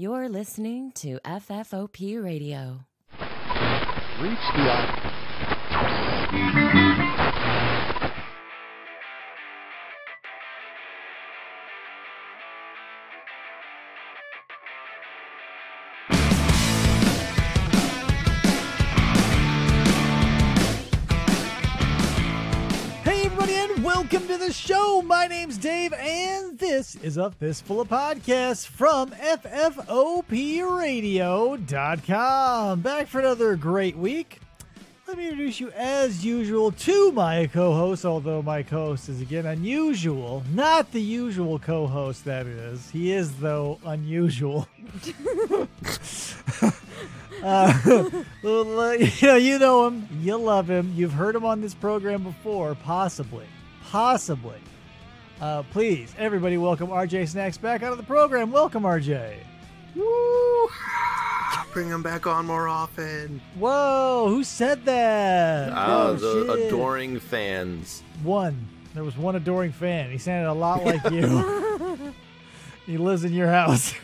You're listening to FFOP Radio. Reach the My name's Dave, and this is a fistful of podcasts from FFOPRadio.com. Back for another great week. Let me introduce you, as usual, to my co host, although my co host is again unusual. Not the usual co host, that is. He is, though, unusual. Uh, you know, you know him, you love him, you've heard him on this program before, possibly, possibly. Uh, please, everybody, welcome RJ Snax back out of the program. Welcome, RJ. Woo! Bring him back on more often. Whoa, who said that? Ah, Oh, the shit. adoring fans. one. There was one adoring fan. He sounded a lot like you. he lives in your house.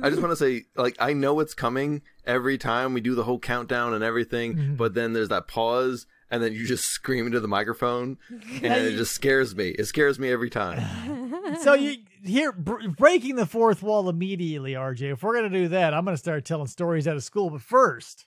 I just want to say, like, I know it's coming every time we do the whole countdown and everything, Mm-hmm. but then there's that pause, and then you just scream into the microphone, and it just scares me. It scares me every time. so you here br- breaking the fourth wall immediately, RJ. If we're gonna do that, I'm gonna start telling stories out of school. But first,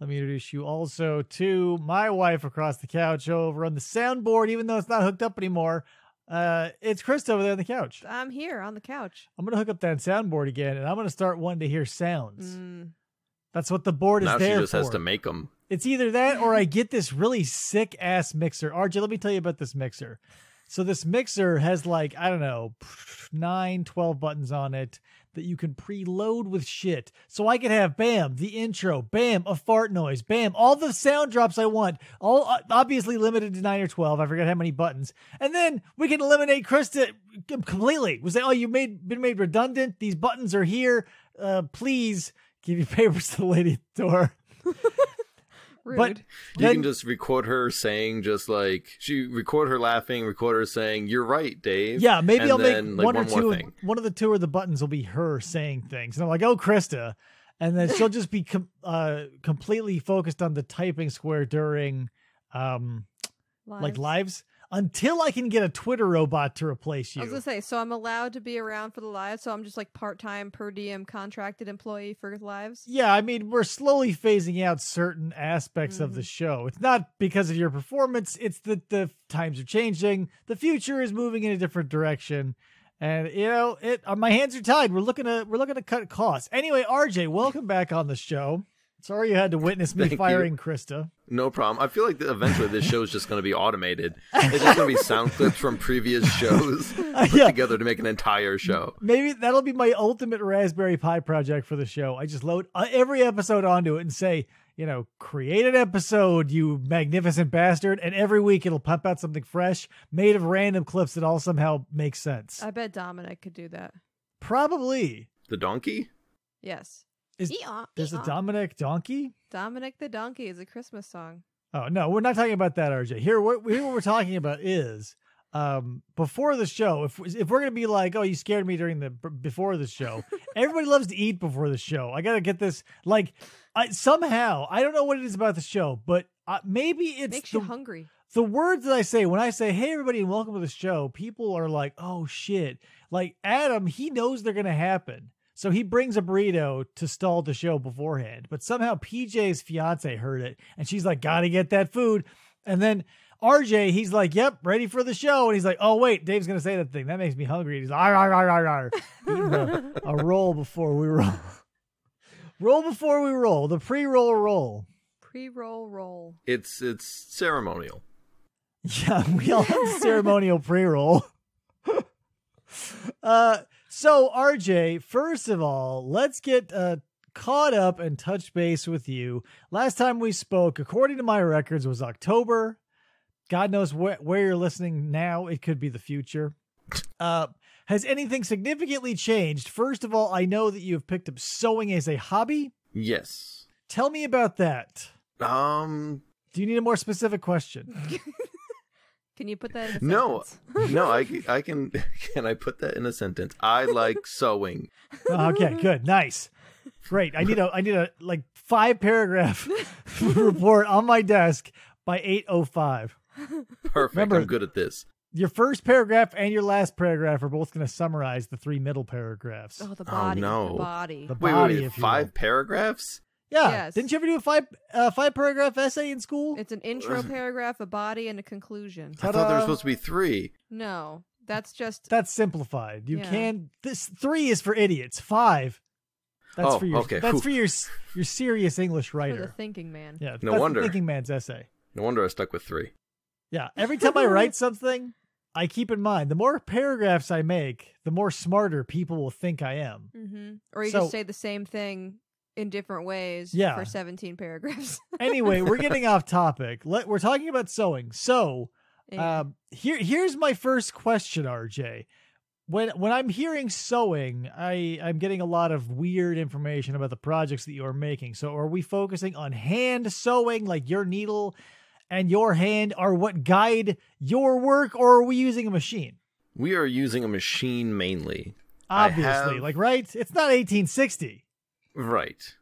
let me introduce you also to my wife across the couch over on the soundboard, even though it's not hooked up anymore. Uh, it's Krista over there on the couch. I'm here on the couch. I'm gonna hook up that soundboard again, and I'm gonna start wanting to hear sounds. Mm. That's what the board is there for. now she just for. has to make them. It's either that or I get this really sick ass mixer. RJ, let me tell you about this mixer. So this mixer has like, I don't know, nine, 12 buttons on it that you can preload with shit. So I can have bam, the intro, bam, a fart noise, bam, all the sound drops I want, all uh, obviously limited to nine or 12. I forget how many buttons. And then we can eliminate Krista completely. We say, oh, you've made, been made redundant. These buttons are here. Uh, please give your papers to the lady at the door. Rude. But You then- can just record her saying, just like, she record her laughing, record her saying, You're right, Dave. Yeah, maybe and I'll then, make like, one or more two. thing. One of the two or the buttons will be her saying things, and I'm like, "Oh, Krista," and then she'll just be com- uh, completely focused on the typing square during, um, like Lives. Until I can get a Twitter robot to replace you. I was gonna say, so I'm allowed to be around for the lives. So I'm just like part time per diem contracted employee for lives. yeah, I mean, we're slowly phasing out certain aspects of the Mm-hmm. show. It's not because of your performance; it's that the times are changing. The future is moving in a different direction. And you know, it uh, my hands are tied. We're looking to we're looking to cut costs. Anyway, RJ, welcome back on the show. Sorry you had to witness me Thank you. firing Krista. No problem. I feel like that eventually this show is just going to be automated. It's just going to be sound clips from previous shows put yeah. together to make an entire show. Maybe that'll be my ultimate Raspberry Pi project for the show. I just load uh, every episode onto it and say, you know, create an episode, you magnificent bastard, and every week it'll pump out something fresh, made of random clips that all somehow make sense. I bet Dominic could do that. Probably. The donkey? Yes. Is there's a. Dominic Donkey? Dominic the Donkey is a Christmas song. Oh no, we're not talking about that, RJ. Here, what, here what we're talking about is um, before the show. If if we're gonna be like, oh, you scared me during the before the show. Everybody loves to eat before the show. I gotta get this. Like, I somehow I don't know what it is about the show, but uh, maybe it's Makes the, you hungry. the words that I say when I say, "Hey, everybody, and welcome to the show." People are like, "Oh shit!" Like Adam, he knows they're gonna happen, so he brings a burrito to stall the show beforehand. But somehow PJ's fiance heard it, and she's like, "Gotta get that food." And then RJ, he's like, "Yep, ready for the show," and he's like, "Oh wait, Dave's gonna say that thing. That makes me hungry." And he's like, "Ar, ar, ar, ar, ar." A, a roll before we roll. roll before we roll. The pre-roll roll. Pre roll roll. It's it's ceremonial. Yeah, we all have the ceremonial pre-roll. uh, so RJ, first of all, let's get uh caught up and touch base with you. Last time we spoke, according to my records, was October. God knows where where you're listening now. It could be the future. Uh, has anything significantly changed? First of all, I know that you have picked up sewing as a hobby. Yes. Tell me about that. Um Do you need a more specific question? Can you put that in a No, sentence? no, I, I can. Can I put that in a sentence? I like sewing. Oh, okay, good, nice, great. I need a I need a like five paragraph report on my desk by eight oh five. Perfect. Remember- I'm good at this. Your first paragraph and your last paragraph are both going to summarize the three middle paragraphs. Oh, the oh, body. no. The body. The Wait, body, wait, wait. if Five will. paragraphs? Yeah, Yes. didn't you ever do a five uh, five paragraph essay in school? It's an intro paragraph, a body, and a conclusion. I thought there Ta-da. supposed to be three. No, that's just That's simplified. You Yeah. can this three is for idiots. Five. That's Oh, for your okay, that's whew. for your s- your serious English for the writer. thinking man. Yeah, No that's wonder. the thinking man's essay. No wonder I stuck with three. Yeah, every time I write something, I keep in mind the more paragraphs I make, the more smarter people will think I am. hmm Or you So- just say the same thing in different ways Yeah. for 17 paragraphs. Anyway, we're getting off topic. Let, we're talking about sewing. So, Yeah. um, here here's my first question, RJ. When when I'm hearing sewing, I I'm getting a lot of weird information about the projects that you are making. So, are we focusing on hand sewing, like your needle and your hand are what guide your work, or are we using a machine? We are using a machine mainly. Obviously, have- like right? It's not 1860. Right.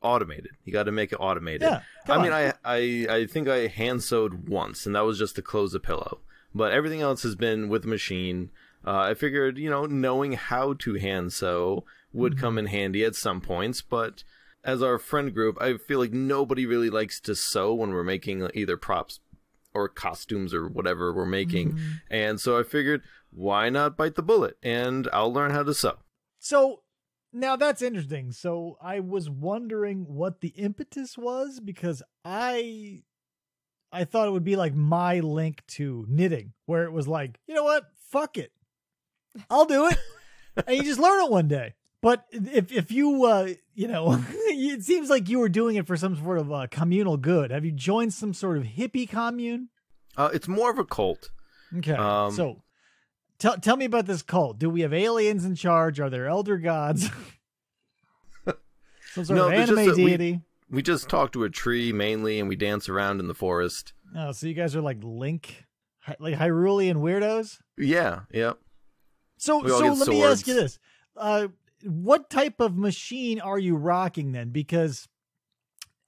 Automated. You got to make it automated. Yeah, I mean, on. I, I I think I hand sewed once, and that was just to close a pillow. But everything else has been with machine. Uh, I figured, you know, knowing how to hand sew would Mm-hmm. come in handy at some points. But as our friend group, I feel like nobody really likes to sew when we're making either props or costumes or whatever we're making. Mm-hmm. And so I figured, why not bite the bullet? And I'll learn how to sew. So now that's interesting. So I was wondering what the impetus was because I I thought it would be like my link to knitting, where it was like, you know what, fuck it, I'll do it, and you just learn it one day. But if if you uh you know, it seems like you were doing it for some sort of uh, communal good. Have you joined some sort of hippie commune? Uh, it's more of a cult. Okay, Um, so tell tell me about this cult. Do we have aliens in charge? Are there elder gods? Some sort No, of anime a- we- deity. We just talk to a tree mainly, and we dance around in the forest. Oh, so you guys are like Link, like Hyrulean weirdos. Yeah, yeah. So, so let me ask you this: uh, What type of machine are you rocking then? Because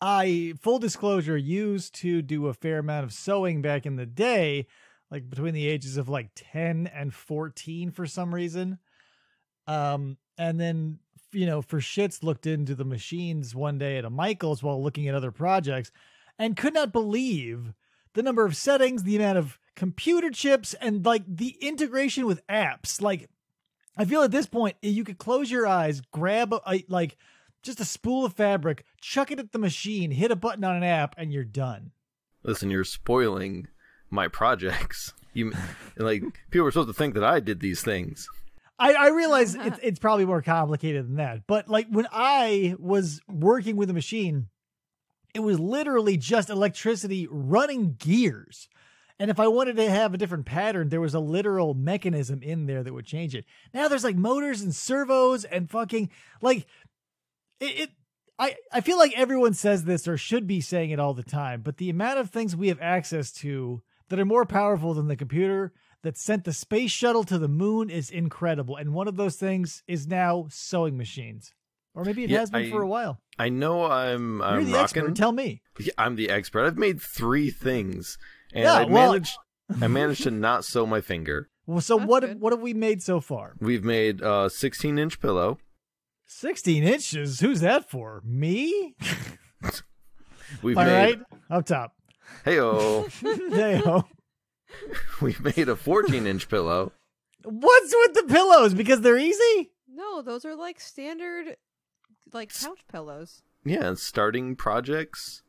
I, full disclosure, used to do a fair amount of sewing back in the day, like between the ages of like ten and fourteen for some reason. Um, and then you know, for shits, looked into the machines one day at a Michaels while looking at other projects, and could not believe the number of settings, the amount of computer chips, and like the integration with apps. Like, I feel at this point you could close your eyes, grab a, a like just a spool of fabric, chuck it at the machine, hit a button on an app, and you're done. Listen, you're spoiling my projects. You like people were supposed to think that I did these things. I, I realize it's, uh-huh. it's probably more complicated than that, but like when I was working with a machine, it was literally just electricity running gears. And if I wanted to have a different pattern, there was a literal mechanism in there that would change it. Now there's like motors and servos and fucking like it, it I, I feel like everyone says this or should be saying it all the time, but the amount of things we have access to that are more powerful than the computer that sent the space shuttle to the moon is incredible. And one of those things is now sewing machines. Or maybe it Yeah, has been I- for a while. I know I'm You're I'm the rocking. expert. Tell me. Yeah, I'm the expert. I've made three things, and Yeah, I well- managed. I managed to not sew my finger. Well, so That's what good. what have we made so far? We've made a 16 inch pillow. 16 inches. Who's that for? Me? We've All made right. Up top. Heyo. Hey-ho. We've made a 14 inch pillow. What's with the pillows? Because they're easy? No, those are like standard, like couch pillows. Yeah, starting projects.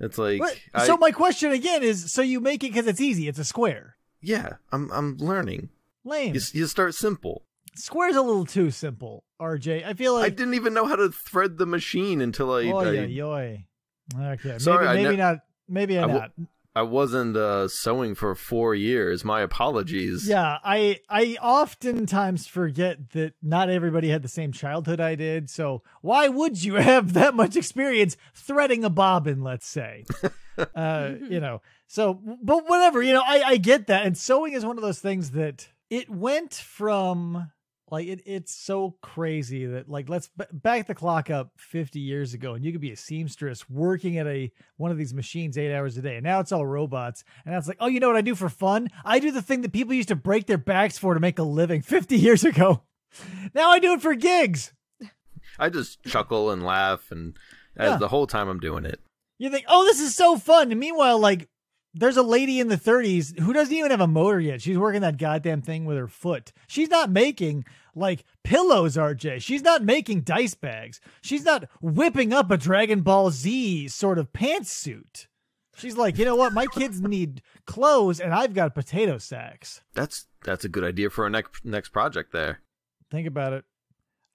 It's like What? I, So my question again is: so you make it because it's easy? It's a square. yeah, I'm I'm learning. Lame. You, you start simple. Square's a little too simple. RJ, I feel like I didn't even know how to thread the machine until I. Oy, I oy, oy. Okay, Sorry, I maybe maybe ne- not. Maybe I am not. w- I wasn't uh, sewing for four years. My apologies. Yeah, I I oftentimes forget that not everybody had the same childhood I did. So why would you have that much experience threading a bobbin? Let's say, uh, you know. So, but whatever, you know, I I get that, and sewing is one of those things that it went from like it, it's so crazy that like let's b- back the clock up 50 years ago and you could be a seamstress working at a one of these machines eight hours a day and now it's all robots and that's like oh you know what i do for fun i do the thing that people used to break their backs for to make a living 50 years ago now i do it for gigs I just chuckle and laugh, and as Yeah. the whole time I'm doing it. you think oh this is so fun and meanwhile like there's a lady in the 30s who doesn't even have a motor yet. She's working that goddamn thing with her foot. She's not making like pillows, RJ. She's not making dice bags. She's not whipping up a Dragon Ball Z sort of pantsuit. She's like, you know what? My kids need clothes, and I've got potato sacks. That's that's a good idea for our next next project. There. Think about it.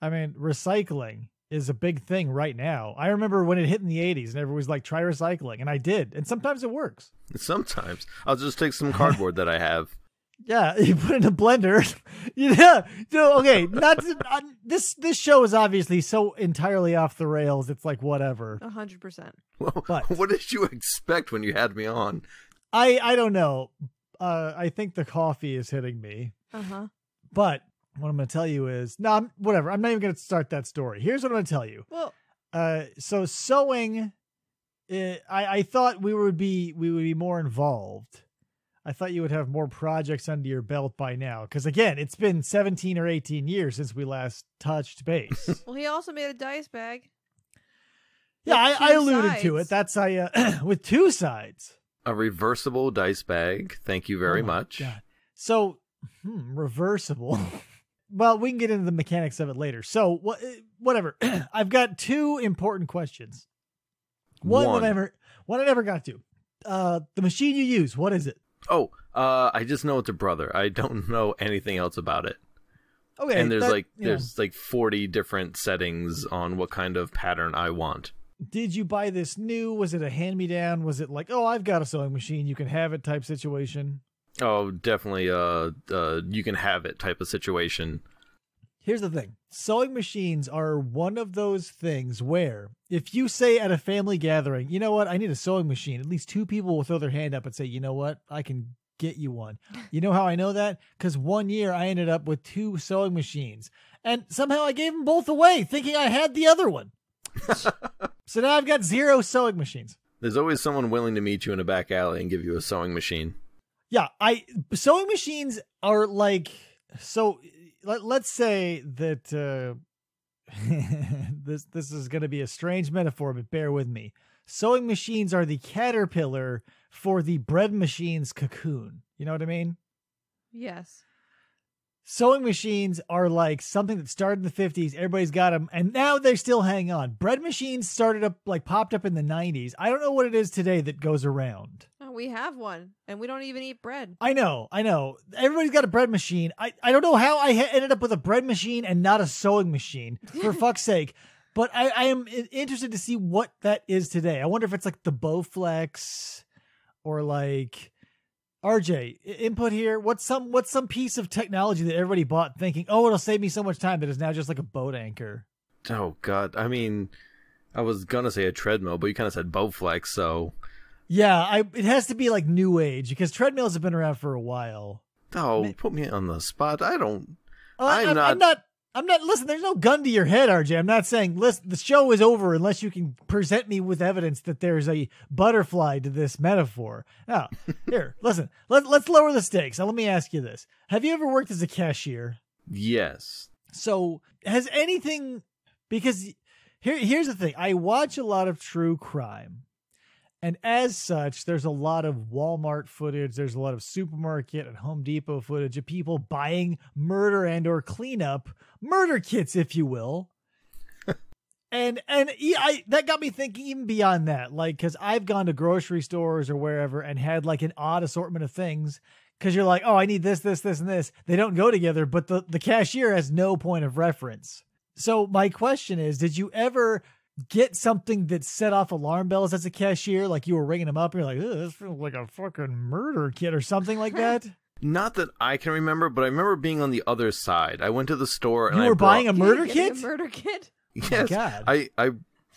I mean, recycling is a big thing right now. I remember when it hit in the 80s, and everyone was like, try recycling. And I did. And sometimes it works. Sometimes I'll just take some cardboard that I have. Yeah, you put it in a blender. yeah. So okay, not to, uh, this. This show is obviously so entirely off the rails. It's like whatever. A hundred percent. Well, But- what did you expect when you had me on? I I don't know. Uh, I think the coffee is hitting me. Uh huh. But what I'm going to tell you is no, I'm, whatever. I'm not even going to start that story. Here's what I'm going to tell you. Well, Uh, so sewing, uh, I I thought we would be we would be more involved. I thought you would have more projects under your belt by now. Because again, it's been 17 or 18 years since we last touched base. well, he also made a dice bag. yeah, I, I two alluded to it. That's I uh, with two sides. A reversible dice bag. Thank you very Oh much. God. So, hmm, reversible. well, we can get into the mechanics of it later. So, what? Whatever. I've got two important questions. One, One. that I never, one I never got to. Uh, the machine you use. What is it? Oh, uh, I just know it's a brother. I don't know anything else about it. Okay, and there's that- like there's like 40 different settings on what kind of pattern I want. Did you buy this new? Was it a hand me down? Was it like, oh, I've got a sewing machine, you can have it type situation? Oh, definitely uh uh you can have it type of situation. Here's the thing sewing machines are one of those things where if you say at a family gathering, you know what, I need a sewing machine, at least two people will throw their hand up and say, you know what, I can get you one. You know how I know that? Because one year I ended up with two sewing machines and somehow I gave them both away thinking I had the other one. so now I've got zero sewing machines. There's always someone willing to meet you in a back alley and give you a sewing machine. Yeah, I sewing machines are like so. Let, let's say that uh, this this is going to be a strange metaphor, but bear with me. Sewing machines are the caterpillar for the bread machine's cocoon. You know what I mean? Yes. Sewing machines are like something that started in the 50s. Everybody's got them, and now they still hang on. Bread machines started up, like, popped up in the 90s. I don't know what it is today that goes around. We have one, and we don't even eat bread. I know, I know. Everybody's got a bread machine. I, I don't know how I ha- ended up with a bread machine and not a sewing machine, for fuck's sake. But I, I am interested to see what that is today. I wonder if it's like the Bowflex or like RJ input here. What's some what's some piece of technology that everybody bought thinking, oh, it'll save me so much time that is now just like a boat anchor. Oh god, I mean I was gonna say a treadmill, but you kind of said Bowflex, so Yeah, I it has to be like new age because treadmills have been around for a while. oh, Ma- put me on the spot. I don't. Uh, I'm I'm, not- I'm not. I'm not. Listen, there's no gun to your head, RJ. I'm not saying. Listen, the show is over unless you can present me with evidence that there's a butterfly to this metaphor. Now, here, listen. Let, let's lower the stakes. Now, let me ask you this: Have you ever worked as a cashier? Yes. So, has anything? Because here, here's the thing. I watch a lot of true crime. And as such, there's a lot of Walmart footage. There's a lot of supermarket and Home Depot footage of people buying murder and or cleanup murder kits, if you will. and and I that got me thinking even beyond that, like because I've gone to grocery stores or wherever and had like an odd assortment of things. Because you're like, oh, I need this, this, this, and this. They don't go together, but the, the cashier has no point of reference. So my question is, did you ever get something that set off alarm bells as a cashier, like you were ringing them up and you're like, this feels like a fucking murder kit or something like that? Not that I can remember, but I remember being on the other side. I went to the store and you I were brought- buying a murder Getting kit? A murder kit. Yes, God. I I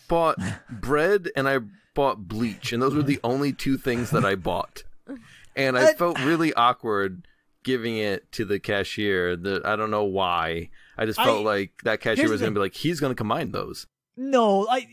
bought bread and I bought bleach, and those were the only two things that I bought. And I I- felt really awkward giving it to the cashier. That I don't know why. I just felt I- like that cashier was going to be like, he's going to combine those. No, I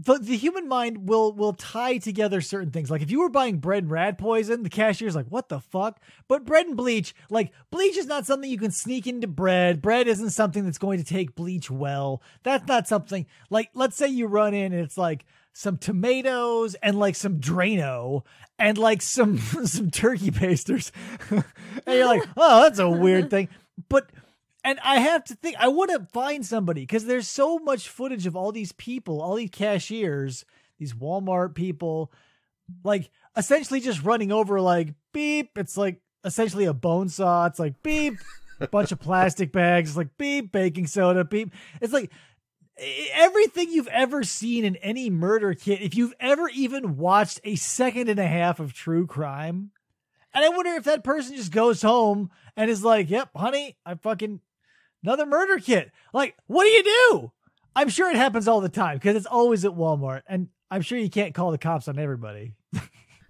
the, the human mind will will tie together certain things. Like if you were buying bread and rat poison, the cashier's like, "What the fuck?" But bread and bleach, like bleach is not something you can sneak into bread. Bread isn't something that's going to take bleach well. That's not something like let's say you run in and it's like some tomatoes and like some Drano and like some some turkey pasters. and you're like, "Oh, that's a weird thing." But and I have to think, I want to find somebody because there's so much footage of all these people, all these cashiers, these Walmart people, like essentially just running over, like beep. It's like essentially a bone saw. It's like beep, a bunch of plastic bags. It's like beep, baking soda, beep. It's like everything you've ever seen in any murder kit. If you've ever even watched a second and a half of true crime, and I wonder if that person just goes home and is like, "Yep, honey, I fucking another murder kit." Like, what do you do? I'm sure it happens all the time because it's always at Walmart, and I'm sure you can't call the cops on everybody.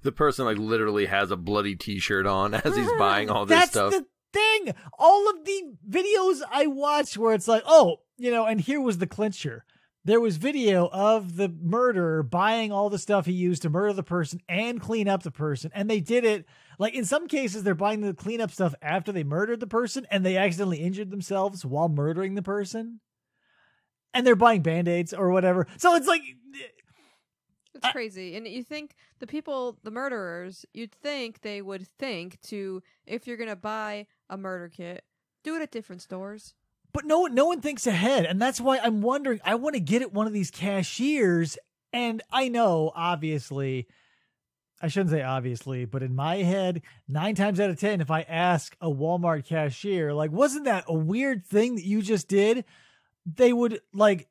The person like literally has a bloody T-shirt on as he's buying all this stuff. That's stuff. the thing. All of the videos I watch where it's like, oh, you know, and here was the clincher. There was video of the murderer buying all the stuff he used to murder the person and clean up the person. And they did it like in some cases, they're buying the cleanup stuff after they murdered the person and they accidentally injured themselves while murdering the person. And they're buying band aids or whatever. So it's like, It's I- crazy. And you think the people, the murderers, you'd think they would think to, if you're going to buy a murder kit, do it at different stores. But no one, no one thinks ahead, and that's why I'm wondering. I want to get at one of these cashiers, and I know, obviously, I shouldn't say obviously, but in my head, nine times out of ten, if I ask a Walmart cashier, like, wasn't that a weird thing that you just did? They would like,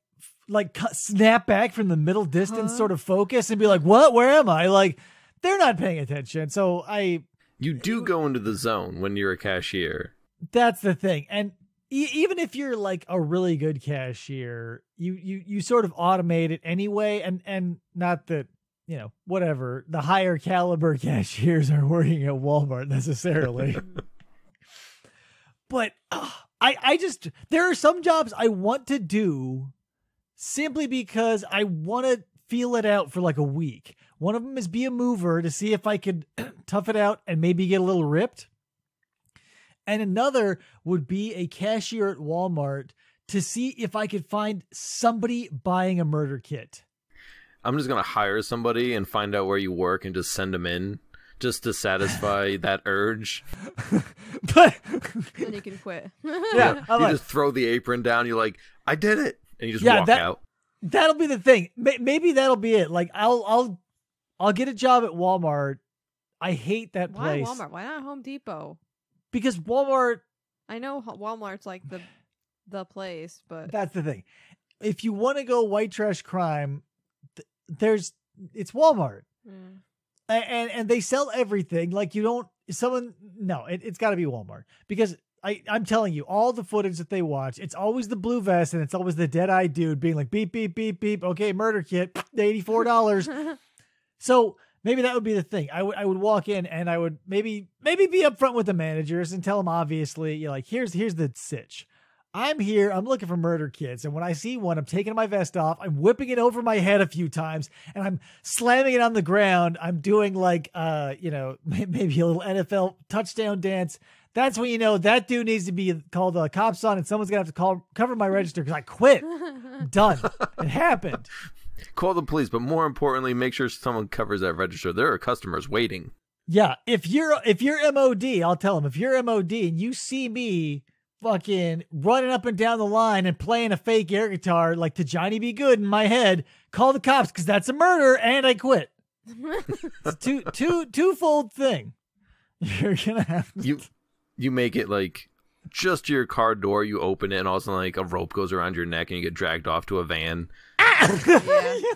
like, cut, snap back from the middle distance, Huh? sort of focus, and be like, "What? Where am I?" Like, they're not paying attention. So I, you do go into the zone when you're a cashier. That's the thing. And e- even if you're like a really good cashier, you you you sort of automate it anyway and and not that, you know, whatever, the higher caliber cashiers are working at Walmart necessarily. but uh, I I just there are some jobs I want to do simply because I want to feel it out for like a week. One of them is be a mover to see if I could tough it out and maybe get a little ripped. And another would be a cashier at Walmart to see if I could find somebody buying a murder kit. I'm just gonna hire somebody and find out where you work and just send them in, just to satisfy that urge. But Then you can quit. yeah, I'm you like, just throw the apron down. You're like, I did it, and you just Yeah, walk that- out. that'll be the thing. May- Maybe that'll be it. Like I'll I'll I'll get a job at Walmart. I hate that Why place Walmart? Why not Home Depot? because Walmart. I know Walmart's like the the place, but That's the thing. If you want to go white trash crime, th- there's it's Walmart. mm. And and they sell everything like you don't someone no it, it's got to be walmart because I, I'm telling you, all the footage that they watch, it's always the blue vest and it's always the dead eyed dude being like, beep, beep, beep, beep. Okay, murder kit, $84. so maybe that would be the thing. I would I would walk in and I would maybe maybe be upfront with the managers and tell them obviously, you're like, here's here's the sitch. I'm here. I'm looking for murder kids. and when I see one, I'm taking my vest off. I'm whipping it over my head a few times, and I'm slamming it on the ground. I'm doing like, uh, you know, maybe a little NFL touchdown dance. That's when you know that dude needs to be called the cops on, and someone's gonna have to call cover my register because I quit. Done. It happened. Call the police, but more importantly, make sure someone covers that register. There are customers waiting. Yeah, if you're if you're MOD, I'll tell them if you're MOD and you see me fucking running up and down the line and playing a fake air guitar like to Johnny B. Goode in my head, call the cops because that's a murder and I quit. It's two two twofold thing. You're gonna have to... You you make it like just your car door. You open it, and all of a sudden, like a rope goes around your neck, and you get dragged off to a van. Yeah.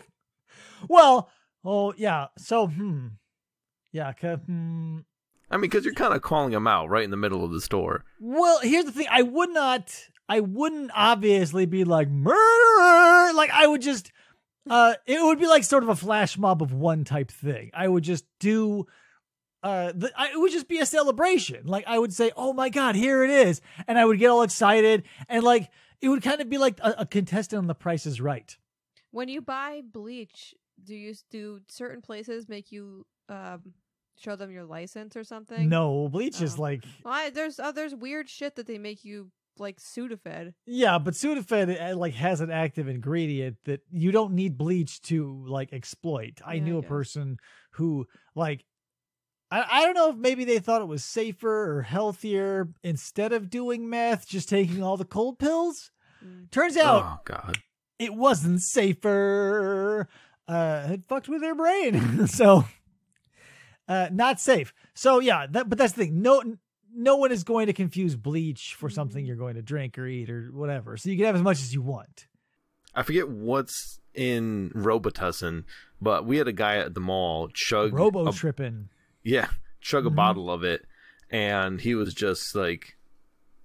well, oh yeah. So hmm, yeah. 'ca- hmm. I mean, because you're kind of calling him out right in the middle of the store. Well, here's the thing. I would not. I wouldn't obviously be like murderer. Like I would just. Uh, it would be like sort of a flash mob of one type thing. I would just do. Uh, the, I, it would just be a celebration. Like I would say, "Oh my god, here it is," and I would get all excited, and like it would kind of be like a, a contestant on The Price is Right. When you buy bleach, do you do certain places make you um show them your license or something? No, bleach is Oh. like Well, I, there's uh, there's weird shit that they make you like Sudafed. Yeah, but Sudafed uh, like has an active ingredient that you don't need bleach to like exploit. I Yeah, I knew a person who like I, I don't know if maybe they thought it was safer or healthier instead of doing meth, just taking all the cold pills. Mm. Turns out Oh God. it wasn't safer. Uh, it fucked with their brain, so uh, not safe. So yeah, that but that's the thing. No, no one is going to confuse bleach for something you're going to drink or eat or whatever. So you can have as much as you want. I forget what's in Robitussin, but we had a guy at the mall chug Robo tripping. yeah, chug a Mhm. bottle of it, and he was just like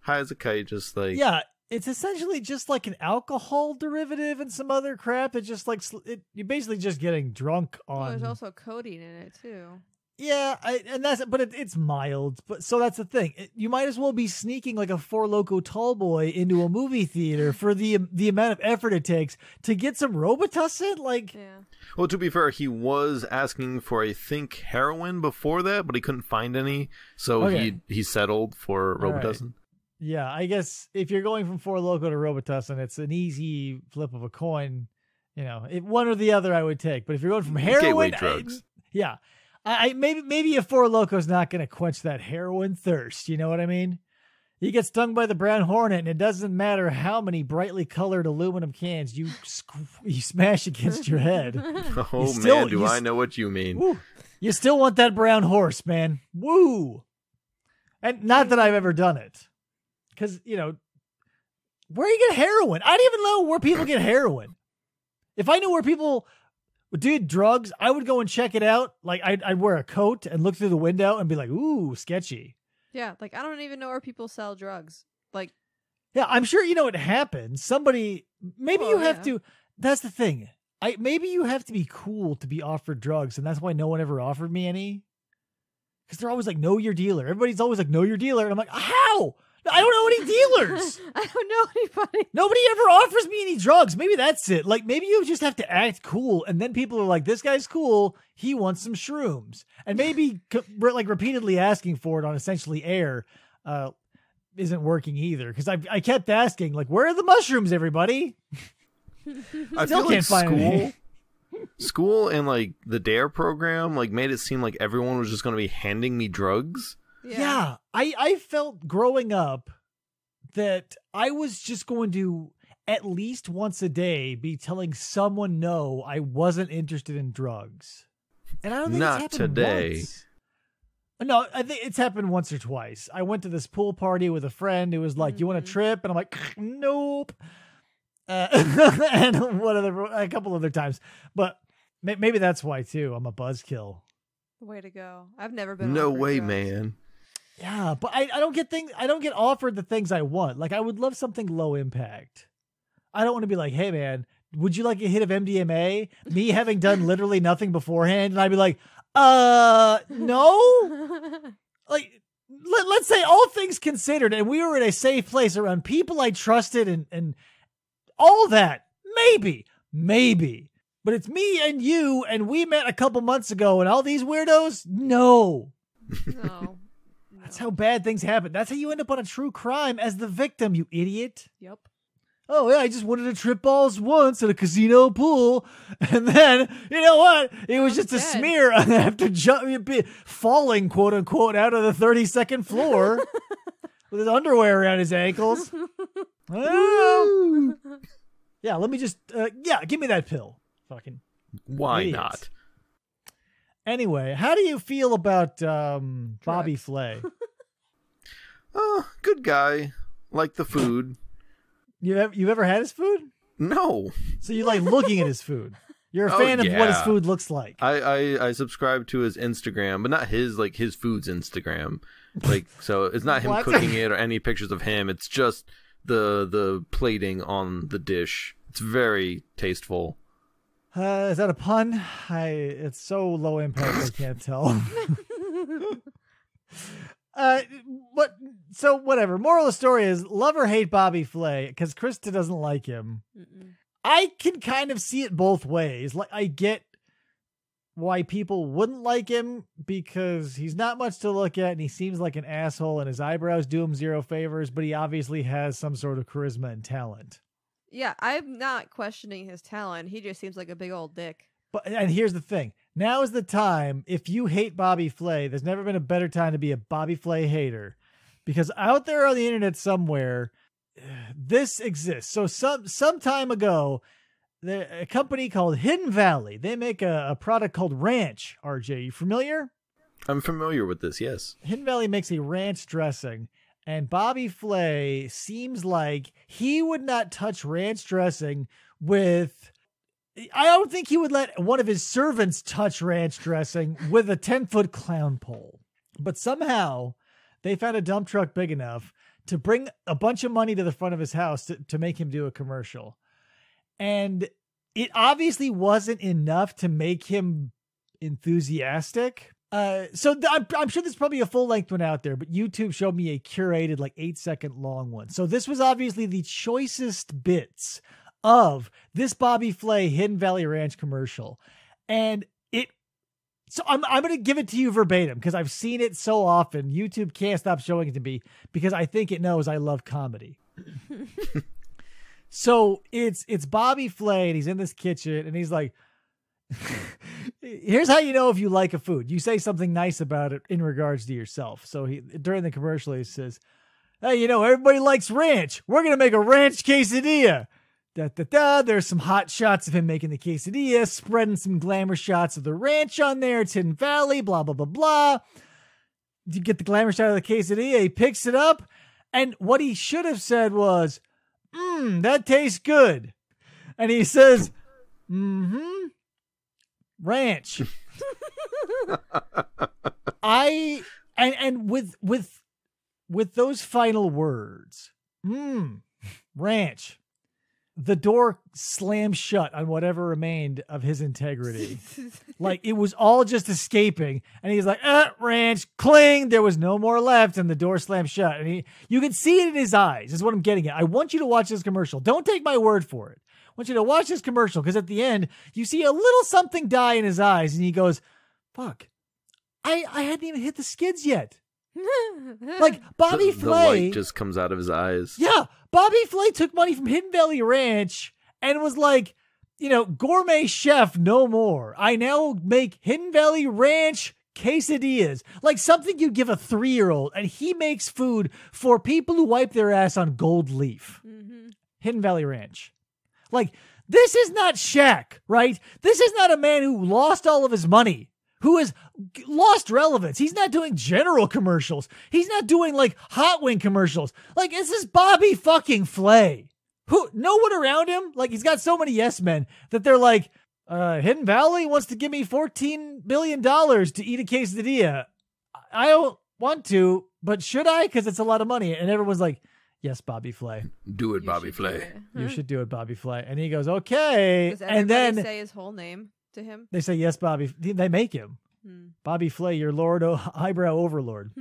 high as a kite, just like Yeah, it's essentially just like an alcohol derivative and some other crap. It just like it, you're basically just getting drunk Oh, on. there's also codeine in it too. Yeah, I, and that's but it, it's mild. But so that's the thing. It- you might as well be sneaking like a Four Loko tall boy into a movie theater for the the amount of effort it takes to get some Robitussin. Like, Yeah. Well, to be fair, he was asking for I think heroin before that, but he couldn't find any, so Okay. he he settled for All right. Robitussin. yeah, I guess if you're going from Four Loko to Robitussin, it's an easy flip of a coin. You know, it, one or the other I would take. But if you're going from heroin, Gateway I- drugs. yeah, I, I maybe maybe a Four Loko's not going to quench that heroin thirst. You know what I mean? You get stung by the brown hornet, and it doesn't matter how many brightly colored aluminum cans you squ- you smash against your head. Oh still- man, do you I s- know what you mean? Woo. You still want that brown horse, man. Woo. And not that I've ever done it. Because, you know, where you get heroin? I don't even know where people get heroin. If I knew where people did drugs, I would go and check it out. Like, I'd, I'd wear a coat and look through the window and be like, ooh, sketchy. Yeah, like I don't even know where people sell drugs. Like Yeah, I'm sure you know it happens. Somebody, maybe Oh, you have yeah. to. That's the thing. I maybe you have to be cool to be offered drugs, and that's why no one ever offered me any. Because they're always like, "Know your dealer." Everybody's always like, "Know your dealer," and I'm like, "How? I don't know any dealers. I don't know anybody. Nobody ever offers me any drugs. Maybe that's it. Like maybe you just have to act cool, and then people are like, "This guy's cool. He wants some shrooms," and maybe co- like repeatedly asking for it on essentially air. Uh, isn't working either because I I kept asking like where are the mushrooms everybody I Still feel like can't find school, any. school, and like the DARE program, like made it seem like everyone was just going to be handing me drugs. Yeah. I I felt growing up that I was just going to at least once a day be telling someone no, I wasn't interested in drugs. And I don't think Not it's happened today. once. No, I think it's happened once or twice. I went to this pool party with a friend who was like, "You want a trip?" And I'm like, "Nope." Uh, and one other, a couple other times, but maybe that's why too. I'm a buzzkill. Way to go. I've never been No way, drugs. man. Yeah, but I, I don't get things I don't get offered the things I want. Like I would love something low impact. I don't want to be like, hey man, would you like a hit of MDMA? Me having done literally nothing beforehand, and I'd be like, uh no? Like let, let's say all things considered, and we were in a safe place around people I trusted and and all that. Maybe, maybe. But it's me and you, and we met a couple months ago, and all these weirdos? No. no. That's how bad things happen. That's how you end up on a true crime as the victim, you idiot. Yep. Oh, yeah, I just wanted to trip balls once at a casino pool. And then, you know what? It was I'm just a smear after ju- falling, quote unquote, out of the 32nd floor with his underwear around his ankles. Oh. yeah, let me just, uh, yeah, give me that pill. Fucking. Why Idiots. not? Anyway, how do you feel about um, Bobby Drugs. Flay? Oh, good guy. Like the food. You ever, you ever had his food? No, So you like looking at his food. You're a Oh, fan of what his food looks like. I, I I subscribe to his Instagram, but not his like his food's Instagram. Like so, it's not him cooking it or any pictures of him. It's just the the plating on the dish. It's very tasteful. Uh, is that a pun? I it's so low impact I can't tell. uh, what? So whatever. Moral of the story is love or hate Bobby Flay because Krista doesn't like him. Mm-mm. I can kind of see it both ways. Like I get why people wouldn't like him because he's not much to look at and he seems like an asshole and his eyebrows do him zero favors, but he obviously has some sort of charisma and talent. Yeah, I'm not questioning his talent. He just seems like a big old dick. But and here's the thing. Now is the time. If you hate Bobby Flay, there's never been a better time to be a Bobby Flay hater. Because out there on the internet somewhere, this exists. So some some time ago, the, a company called Hidden Valley, they make a, a product called Ranch. RJ, you familiar? I'm familiar with this. Yes. Hidden Valley makes a ranch dressing, and Bobby Flay seems like he would not touch ranch dressing with. I don't think he would let one of his servants touch ranch dressing with a 10 foot clown pole. But somehow they found a dump truck big enough to bring a bunch of money to the front of his house to, to make him do a commercial. And it obviously wasn't enough to make him enthusiastic. Uh, so th- I'm, I'm sure there's probably a full length one out there, but YouTube showed me a curated, like eight second long one. So this was obviously the choicest bits of this Bobby Flay Hidden Valley Ranch commercial, and it. So I'm I'm gonna give it to you verbatim because I've seen it so often. YouTube can't stop showing it to me because I think it knows I love comedy. so it's it's Bobby Flay and he's in this kitchen and he's like. Here's how you know if you like a food. You say something nice about it in regards to yourself. So he during the commercial he says, "Hey, you know everybody likes ranch. We're gonna make a ranch quesadilla." Da da da. There's some hot shots of him making the quesadilla, spreading some glamour shots of the ranch on there. It's Hidden Valley. Blah blah blah blah. You get the glamour shot of the quesadilla. He picks it up, and what he should have said was, "Mmm, that tastes good," and he says, "Mm-hmm." Ranch. I and and with with with those final words, mmm, ranch. The door slammed shut on whatever remained of his integrity. like it was all just escaping, and he's like, "Uh, ranch, cling." There was no more left, and the door slammed shut. And he, you can see it in his eyes. Is what I'm getting at. I want you to watch this commercial. Don't take my word for it. I want you to watch this commercial because at the end you see a little something die in his eyes, and he goes, "Fuck, I I hadn't even hit the skids yet." Like Bobby the, the light just comes out of his eyes. yeah, Bobby Flay took money from Hidden Valley Ranch and was like, you know, gourmet chef no more. I now make Hidden Valley Ranch quesadillas, like something you'd give a three year old, and he makes food for people who wipe their ass on gold leaf. Mhm. Hidden Valley Ranch. Like, this is not Shaq, right? This is not a man who lost all of his money, who has lost relevance. He's not doing general commercials. He's not doing like hot wing commercials. Like, this is Bobby fucking Flay. Who, no one around him, like, he's got so many yes men that they're like, uh, Hidden Valley wants to give me $14 billion to eat a quesadilla. I don't want to, but should I? Because it's a lot of money. And everyone's like, yes, Bobby Flay. Do it, You Bobby should do Flay. it. You Huh? should do it, Bobby Flay. And he goes, okay. Does And everybody then say his whole name to him? they say, yes, Bobby. They make him. Hmm. Bobby Flay, your Lord o- Eyebrow Overlord.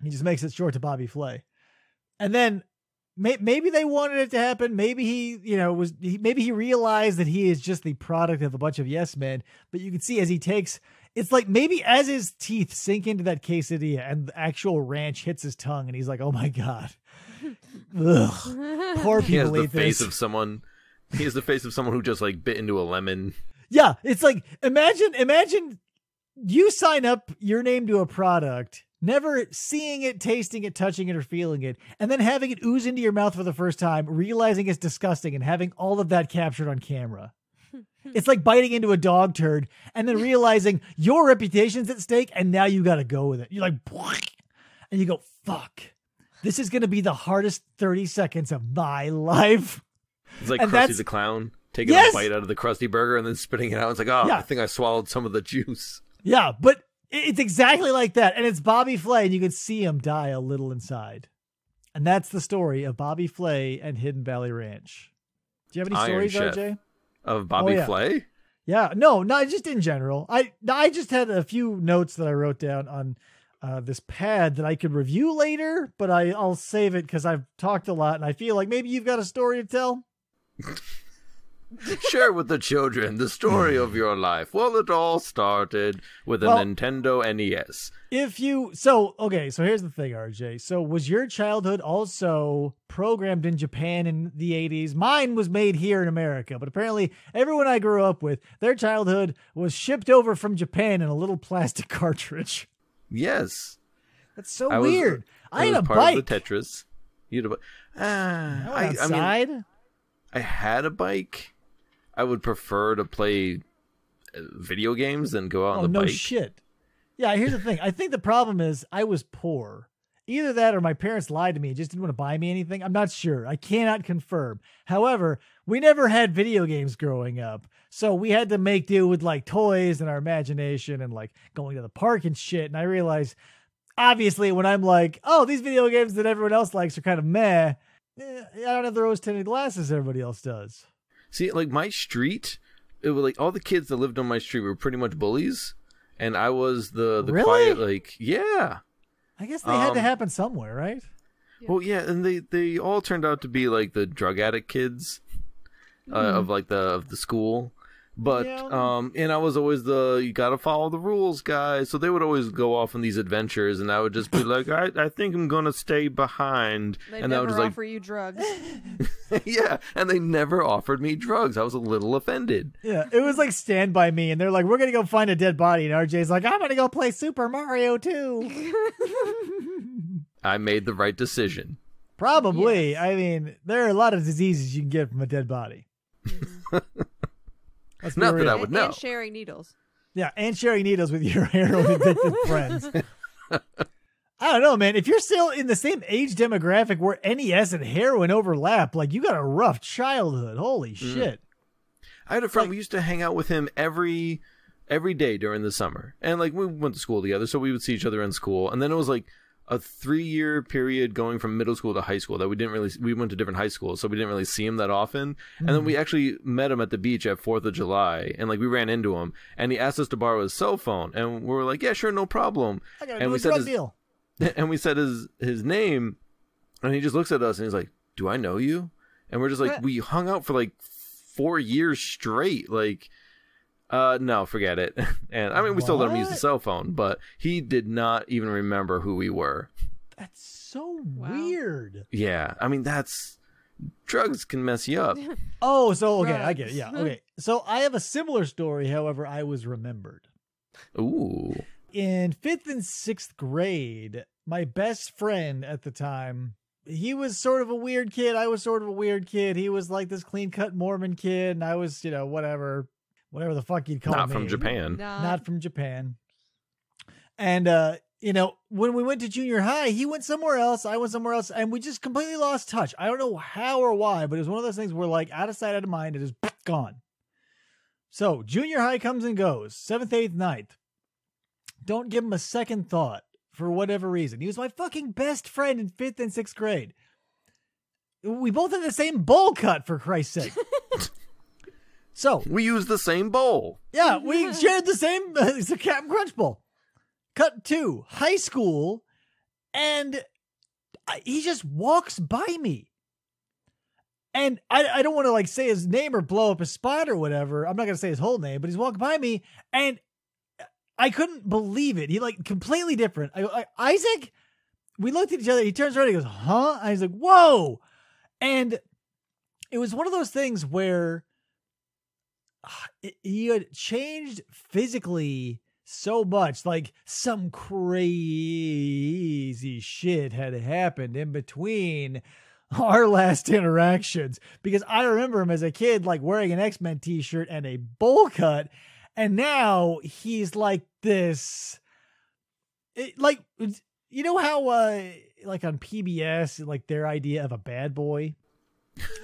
He just makes it short to Bobby Flay. And then may- maybe they wanted it to happen. Maybe he, you know, was he, maybe he realized that he is just the product of a bunch of yes men. But you can see as he takes, it's like maybe as his teeth sink into that quesadilla and the actual ranch hits his tongue, and he's like, "Oh my god, ugh, poor He has the face this." of someone. He has the face of someone who just like bit into a lemon. Yeah, it's like imagine imagine you sign up your name to a product, never seeing it, tasting it, touching it, or feeling it, and then having it ooze into your mouth for the first time, realizing it's disgusting, and having all of that captured on camera. It's like biting into a dog turd and then realizing your reputation's at stake, and now you got to go with it. You're like, and you go, fuck, this is going to be the hardest 30 seconds of my life. It's like And Krusty the Clown taking Yes! a bite out of the Krusty Burger and then spitting it out. It's like, oh, Yeah. I think I swallowed some of the juice. Yeah, but it's exactly like that. And it's Bobby Flay, and you can see him die a little inside. And that's the story of Bobby Flay and Hidden Valley Ranch. Do you have any Iron stories, Chef. RJ? Of Bobby Oh, yeah. Flay? Yeah, no, not just in general. I I just had a few notes that I wrote down on uh, this pad that I could review later, but I I'll save it because I've talked a lot, and I feel like maybe you've got a story to tell. Share with the children the story of your life. Well, it all started with a Well- Nintendo NES. If you so okay, so here's the thing, RJ. So was your childhood also programmed in Japan in the 80s? Mine was made here in America, but apparently everyone I grew up with, their childhood was shipped over from Japan in a little plastic cartridge. Yes. That's so I was- weird. I, had was a part bike. of the Tetris. You had a bike. Uh, I I, I mean. I had a bike. I would prefer to play uh, video games than go out oh on the no bike. shit. Yeah, here's the thing. I think the problem is I was poor. Either that or my parents lied to me just didn't want to buy me anything. I'm not sure. I cannot confirm. However, we never had video games growing up. So we had to make do with like toys and our imagination and like going to the park and shit. And I realized obviously when I'm like, oh, these video games that everyone else likes are kind of meh. eh, I don't have the rose tinted glasses everybody else does. See, like my street, it was like all the kids that lived on my street were pretty much bullies, and I was the the Really? quiet like yeah. I guess they had to Um, happen somewhere, right? Well, yeah, and they they all turned out to be like the drug addict kids uh, of like the of the school. But. Yeah. um and I was always the you got to follow the rules guy. So they would always go off on these adventures and I would just be like I I think I'm going to stay behind. They and I never was like offer you drugs. yeah, and they never offered me drugs. I was a little offended. Yeah, it was like Stand By Me, and they're like, we're going to go find a dead body. And RJ's like, I'm going to go play Super Mario too. I made the right decision. Probably. Yes. I mean, there are a lot of diseases you can get from a dead body. Let's Not that real. I and, would know. and sharing needles. Yeah, and sharing needles with your heroin addicted friends. I don't know, man. If you're still in the same age demographic where NES and heroin overlap, like you got a rough childhood. Holy mm. shit. I had a friend. like- we used to hang out with him every every day during the summer, and like we went to school together, so we would see each other in school. And then it was like a three year period going from middle school to high school that we didn't really we went to different high schools, so we didn't really see him that often. And then we mm. actually met him at the beach at Fourth of July, and like we ran into him, and he asked us to borrow his cell phone, and we were like, yeah, sure, no problem. I got to And we a said his- deal. and we said his his name, and he just looks at us and he's like, "Do I know you?" And we're just like, What? we hung out for like four years straight. Like, uh, no, forget it. And I mean, we still let him use the cell phone, but he did not even remember who we were. That's so Wow. weird. Yeah, I mean, that's drugs can mess you up. Oh, so okay, I get it. Yeah, okay. So I have a similar story. However, I was remembered Ooh, in fifth and sixth grade. My best friend at the time, he was sort of a weird kid. I was sort of a weird kid. He was like this clean cut Mormon kid, and I was, you know, whatever, whatever the fuck you'd call not me. from Japan. Nah. not from Japan. And uh, you know, when we went to junior high, he went somewhere else, I went somewhere else, and we just completely lost touch. I don't know how or why, but it was one of those things where like out of sight, out of mind, it is gone. So junior high comes and goes, seventh, eighth, ninth. Don't give him a second thought for whatever reason. He was my fucking best friend in fifth and sixth grade. We both had the same bowl cut, for Christ's sake. so We use the same bowl. yeah, we shared the same. It's a Captain Crunch Bowl. Cut to high school, and I, he just walks by me. And I, I don't want to like say his name or blow up his spot or whatever. I'm not gonna say his whole name, but he's walking by me, and I couldn't believe it. He like completely different. I, I, Isaac, we looked at each other. He turns around. He goes, "Huh?" I was like, "Whoa!" And it was one of those things where it- he had changed physically so much like some crazy shit had happened in between our last interactions. Because i remember him as a kid like wearing an x-men t-shirt and a bowl cut and now he's like this it, like you know how uh like on pbs like their idea of a bad boy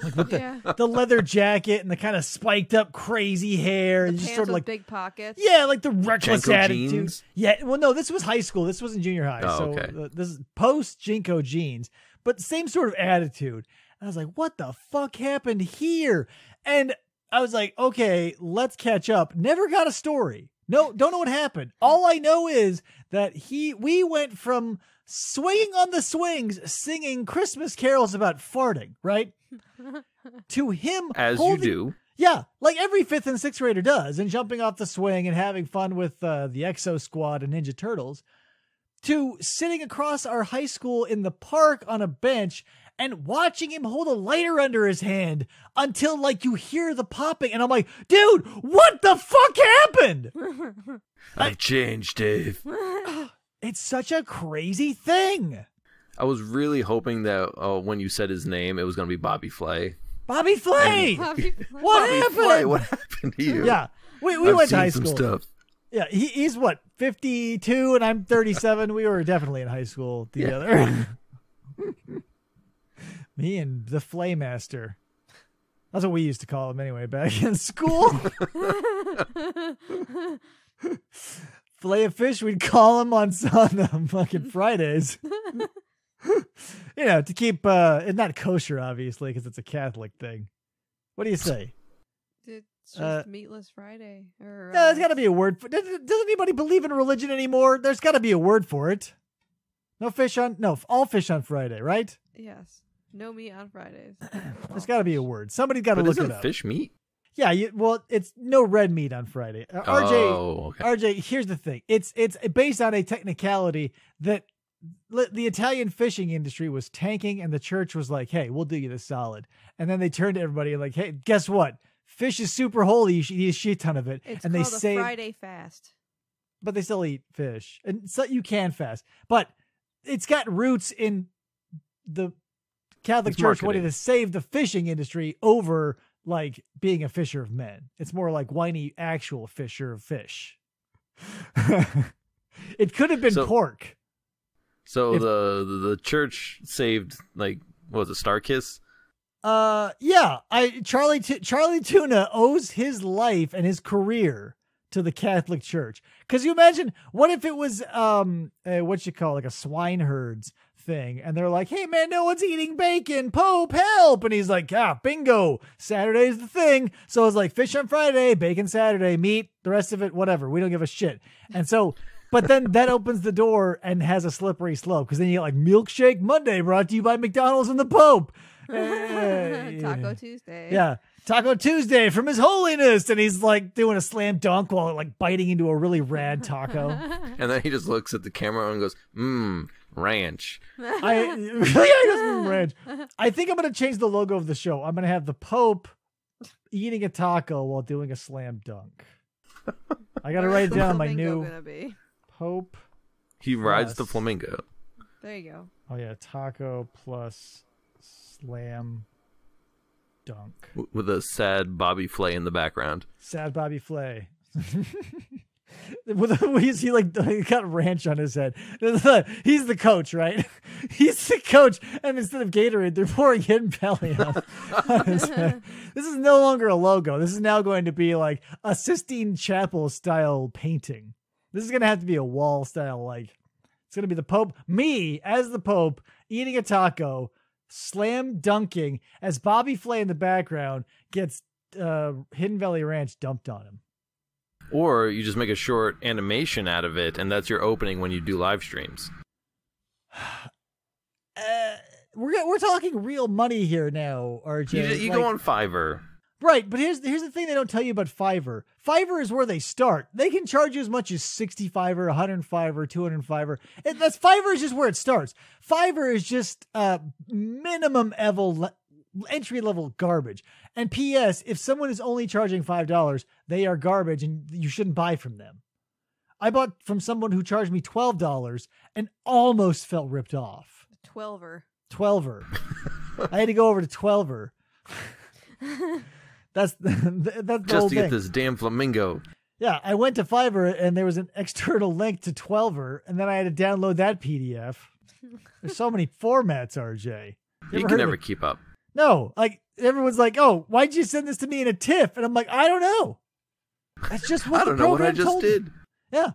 like with the, yeah. the leather jacket and the kind of spiked up crazy hair, The and pants just sort of with like big pockets. yeah, like the reckless JNCO attitude. jeans? Yeah, well, no, this was high school. This wasn't junior high. Oh, so okay. uh, this is post JNCO jeans, but same sort of attitude. I was like, what the fuck happened here? And I was like, okay, let's catch up. Never got a story. No, don't know what happened. All I know is that he, we went from swinging on the swings, singing Christmas carols about farting, right? to him As holding, you do. yeah, like every fifth and sixth grader does, and jumping off the swing and having fun with uh, the Exo Squad and Ninja Turtles, to sitting across our high school in the park on a bench and watching him hold a lighter under his hand until like you hear the popping, and I'm like, dude, what the fuck happened? I've changed, Dave. It's such a crazy thing. I was really hoping that uh, when you said his name, it was going to be Bobby Flay. Bobby Flay, Bobby what Bobby happened? Flay, what happened to you? Yeah, we, we I've went to high school. stuff. Yeah, he, he's what, 52 and I'm 37. we were definitely in high school together. Me and the Flaymaster. That's what we used to call him anyway back in school. Flay a fish, we'd call him on, on um, fucking Fridays. you know, to keep, uh, it's not kosher, obviously, because it's a Catholic thing. What do you say? It's just Uh, Meatless Friday. Or, Yeah, there's uh, got to be a word for. Does, does anybody believe in religion anymore? There's got to be a word for it. No fish on. No, all fish on Friday, right? Yes. No meat on Fridays. There's got to be a word. Somebody's got to look isn't it up. fish meat? Yeah, you, well, it's no red meat on Friday. Uh, RJ, Oh, okay. RJ, here's the thing. It's it's based on a technicality that li- the Italian fishing industry was tanking, and the church was like, "Hey, we'll do you the solid." And then they turned to everybody and like, "Hey, guess what? Fish is super holy. You should eat a shit ton of it." It's and they called a say Friday fast. but they still eat fish, and so you can fast. But it's got roots in the Catholic It's Church wanting marketing. to save the fishing industry over like being a fisher of men. It's more like whiny actual fisher of fish. it could have been So- pork. So If- the, the church saved like what was it, StarKist? Uh, yeah, I Charlie T- Charlie Tuna owes his life and his career to the Catholic Church. Because you imagine, what if it was um, uh, what you call like a swineherds thing, and they're like, "Hey man, no one's eating bacon, Pope, help!" And he's like, "Ah, bingo, Saturday's the thing." So it's like fish on Friday, bacon Saturday, meat, the rest of it, whatever. We don't give a shit. And so. But then that opens the door and has a slippery slope because then you get like milkshake Monday brought to you by McDonald's and the Pope. Eh, Taco Tuesday. yeah. Taco Tuesday from His Holiness. And he's like doing a slam dunk while like biting into a really rad taco. And then he just looks at the camera and goes, "Mmm, ranch." I, yeah, he goes, "Mm, ranch." I think I'm going to change the logo of the show. I'm going to have the Pope eating a taco while doing a slam dunk. I got to write it down my new be. Pope. He rides the flamingo. There you go. Oh, yeah. Taco plus slam dunk. With a sad Bobby Flay in the background. Sad Bobby Flay. He's he like he got ranch on his head. He's the coach, right? He's the coach, and instead of Gatorade, they're pouring Hidden Valley on, on his head. This is no longer a logo. This is now going to be like a Sistine Chapel style painting. This is going to have to be a wall style. Like it's going to be the Pope, me as the Pope eating a taco, slam dunking as Bobby Flay in the background gets uh, Hidden Valley Ranch dumped on him. Or you just make a short animation out of it, and that's your opening when you do live streams. Uh, we're we're talking real money here now, RJ. You, you Like- go on Fiverr. right, but here's here's the thing they don't tell you about Fiverr. Fiverr is where they start. They can charge you as much as sixty five or one hundred five or two hundred five or and that's Fiverr is just where it starts. Fiverr is just uh minimum level entry level garbage. And P.S. If someone is only charging five dollars, they are garbage, and you shouldn't buy from them. I bought from someone who charged me twelve dollars and almost felt ripped off. Twelver. Twelver. I had to go over to Twelver. That's the, that's the whole Just to thing. get this damn flamingo. Yeah, I went to Fiverr and there was an external link to Twelver, and then I had to download that PDF. There's so many formats, RJ. You You can never keep up. No, like everyone's like, "Oh, why'd you send this to me in a TIFF?" And I'm like, "I don't know. That's just what I the don't know what I program just told me." did. Yeah.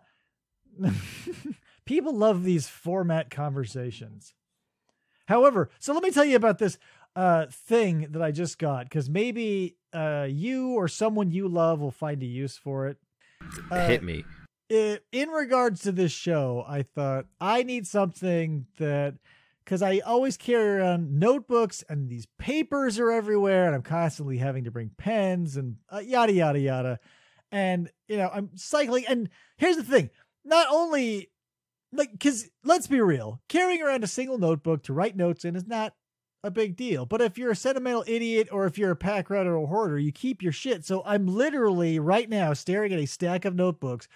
People love these format conversations. However, so let me tell you about this uh, thing that I just got because maybe uh, you or someone you love will find a use for it. Uh, Hit me. i- in regards to this show, I thought I need something that because I always carry around notebooks and these papers are everywhere, and I'm constantly having to bring pens and uh, yada yada yada. And you know, I'm cycling. And here's the thing: not only like because let's be real, carrying around a single notebook to write notes in is not a big deal. But if you're a sentimental idiot or if you're a pack rat or a hoarder, you keep your shit. So I'm literally right now staring at a stack of notebooks,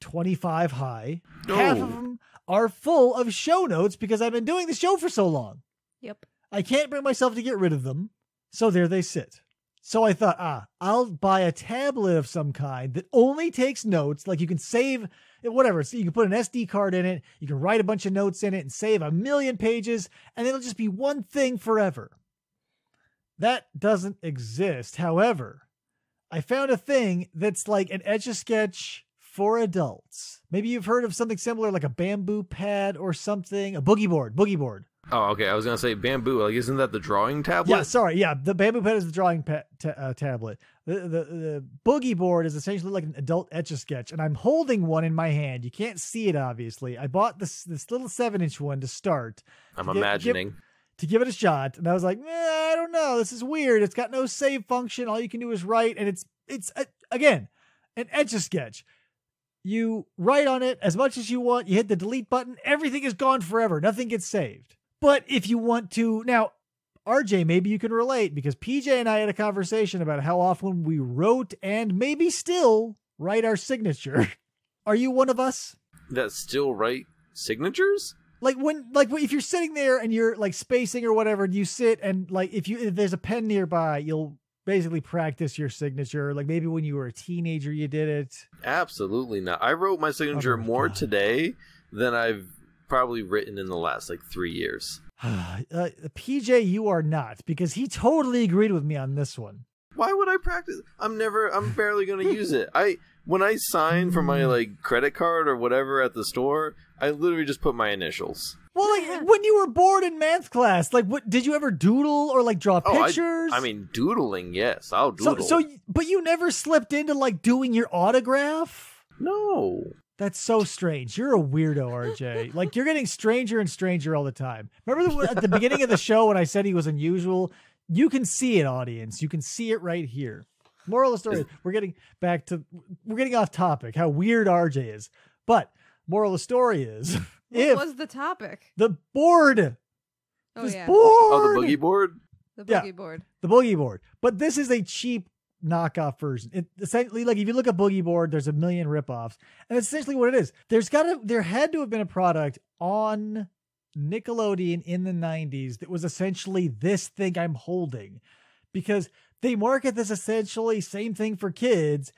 25 high. Half of Oh. them are full of show notes because I've been doing the show for so long. Yep. I can't bring myself to get rid of them. So there they sit. So I thought, ah, I'll buy a tablet of some kind that only takes notes. Like you can save whatever. So you can put an SD card in it, you can write a bunch of notes in it and save a million pages, and it'll just be one thing forever. That doesn't exist. However, I found a thing that's like an etch a sketch for adults. Maybe you've heard of something similar like a bamboo pad or something, a boogie board, boogie board. Oh, okay. I was gonna say bamboo. Like, isn't that the drawing tablet? Yeah, sorry. Yeah, the bamboo pad is the drawing pa- ta- uh, tablet. The, the the boogie board is essentially like an adult etch a sketch, and I'm holding one in my hand. You can't see it, obviously. I bought this this little seven inch one to start I'm Give- give- imagining. to give it a shot, and I was like, eh, I don't know. This is weird. It's got no save function. All you can do is write, and it's it's uh, again an etch a sketch. You write on it as much as you want. You hit the delete button. Everything is gone forever. Nothing gets saved. But if you want to now, RJ, maybe you can relate because PJ and I had a conversation about how often we wrote and maybe still write our signature. Are you one of us? that still write signatures? like when like if you're sitting there and you're like spacing or whatever and you sit and like if you if there's a pen nearby you'll basically practice your signature like maybe when you were a teenager you did it Absolutely not. I wrote my signature Oh my more God. today than I've probably written in the last like three years. uh, pj you are not because he totally agreed with me on this one Why would I practice? I'm never. I'm barely gonna use it. I when I sign for my like credit card or whatever at the store, I literally just put my initials. Well like when you were bored in math class like what did you ever doodle or like draw Oh, pictures I, mean, doodling. Yes, I'll doodle. so y- but you never slipped into like doing your autograph no. That's so strange. You're a weirdo, RJ. like you're getting stranger and stranger all the time. Remember the, at the beginning of the show when I said he was unusual? You can see it, audience. You can see it right here. Moral of the story: is we're getting back to we're getting off topic. How weird RJ is. But moral of the story is What if was the topic? the board, Oh this yeah, board, Oh, the boogie board. the yeah. boogie board. the boogie board. But this is a cheap knockoff version. It essentially like if you look at boogie board, there's a million ripoffs, and it's essentially what it is. There's got to there had to have been a product on Nickelodeon in the 90s that was essentially this thing I'm holding, because they market this essentially same thing for kids.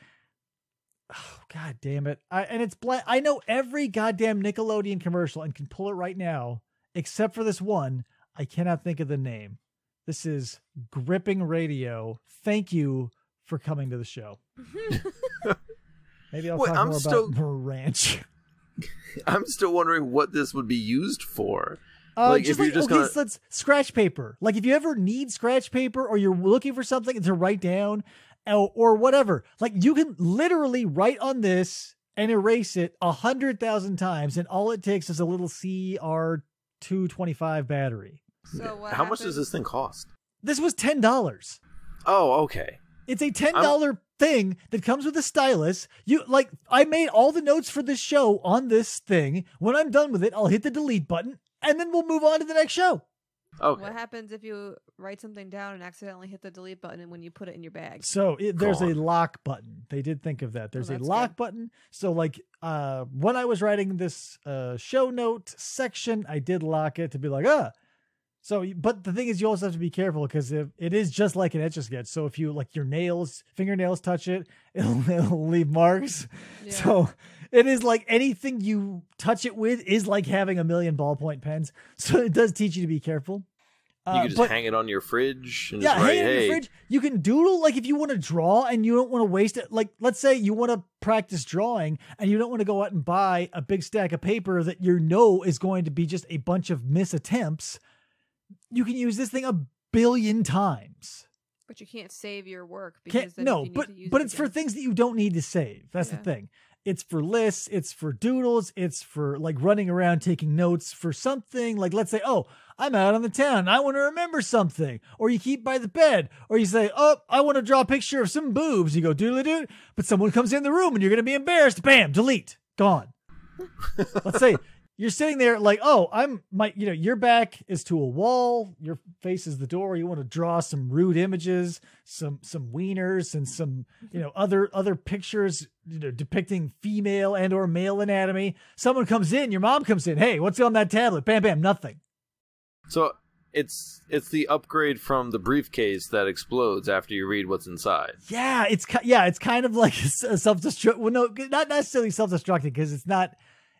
Oh god damn it! I, and it's bla- I know every goddamn Nickelodeon commercial and can pull it right now, except for this one. I cannot think of the name. This is Gripping Radio. Thank you for coming to the show. Maybe I'll Wait, talk I'm more still- about Ranch. I'm still wondering what this would be used for. Uh, Like, just if you're like just okay, gonna- so let's scratch paper. Like if you ever need scratch paper or you're looking for something to write down, or, or whatever, like you can literally write on this and erase it a hundred thousand times, and all it takes is a little CR two twenty five battery. So what How much does this thing cost? This was ten dollars. Oh, okay. It's a ten dollar thing that comes with a stylus. You like I made all the notes for this show on this thing. When I'm done with it, I'll hit the delete button and then we'll move on to the next show. Okay. What happens if you write something down and accidentally hit the delete button and when you put it in your bag? So it, there's a Gone. lock button. They did think of that. There's a lock good. button. So like uh when I was writing this uh show note section, I did lock it to be like, ah. So but the thing is you also have to be careful because if it is just like an etch a sketch. So if you like your nails, fingernails touch it, it'll, it'll leave marks. Yeah. So it is like anything you touch it with is like having a million ballpoint pens. So it does teach you to be careful. Uh, You can just but- hang it on your fridge and yeah, just write, hang it in hey, your fridge. You can doodle like if you want to draw and you don't want to waste it. Like, let's say you want to practice drawing and you don't want to go out and buy a big stack of paper that you know is going to be just a bunch of miss attempts. You can use this thing a billion times. But you can't save your work because Can't, then no, you need but to use but it it's for things that you don't need to save. That's Yeah. the thing. It's for lists. It's for doodles. It's for like running around taking notes for something. Like let's say, oh, I'm out on the town. I want to remember something. Or you keep by the bed. Or you say, oh, I want to draw a picture of some boobs. You go doodly doo. But someone comes in the room and you're gonna be embarrassed. Bam, delete, gone. let's say you're sitting there like, oh, I'm my, you know, your back is to a wall, your face is the door. You want to draw some rude images, some some wieners, and some, you know, other other pictures, you know, depicting female and or male anatomy. Someone comes in, your mom comes in. Hey, what's on that tablet? Bam, bam, nothing. So it's it's the upgrade from the briefcase that explodes after you read what's inside. Yeah, it's yeah, it's kind of like a self destruct. Well, no, not necessarily self destructing because it's not.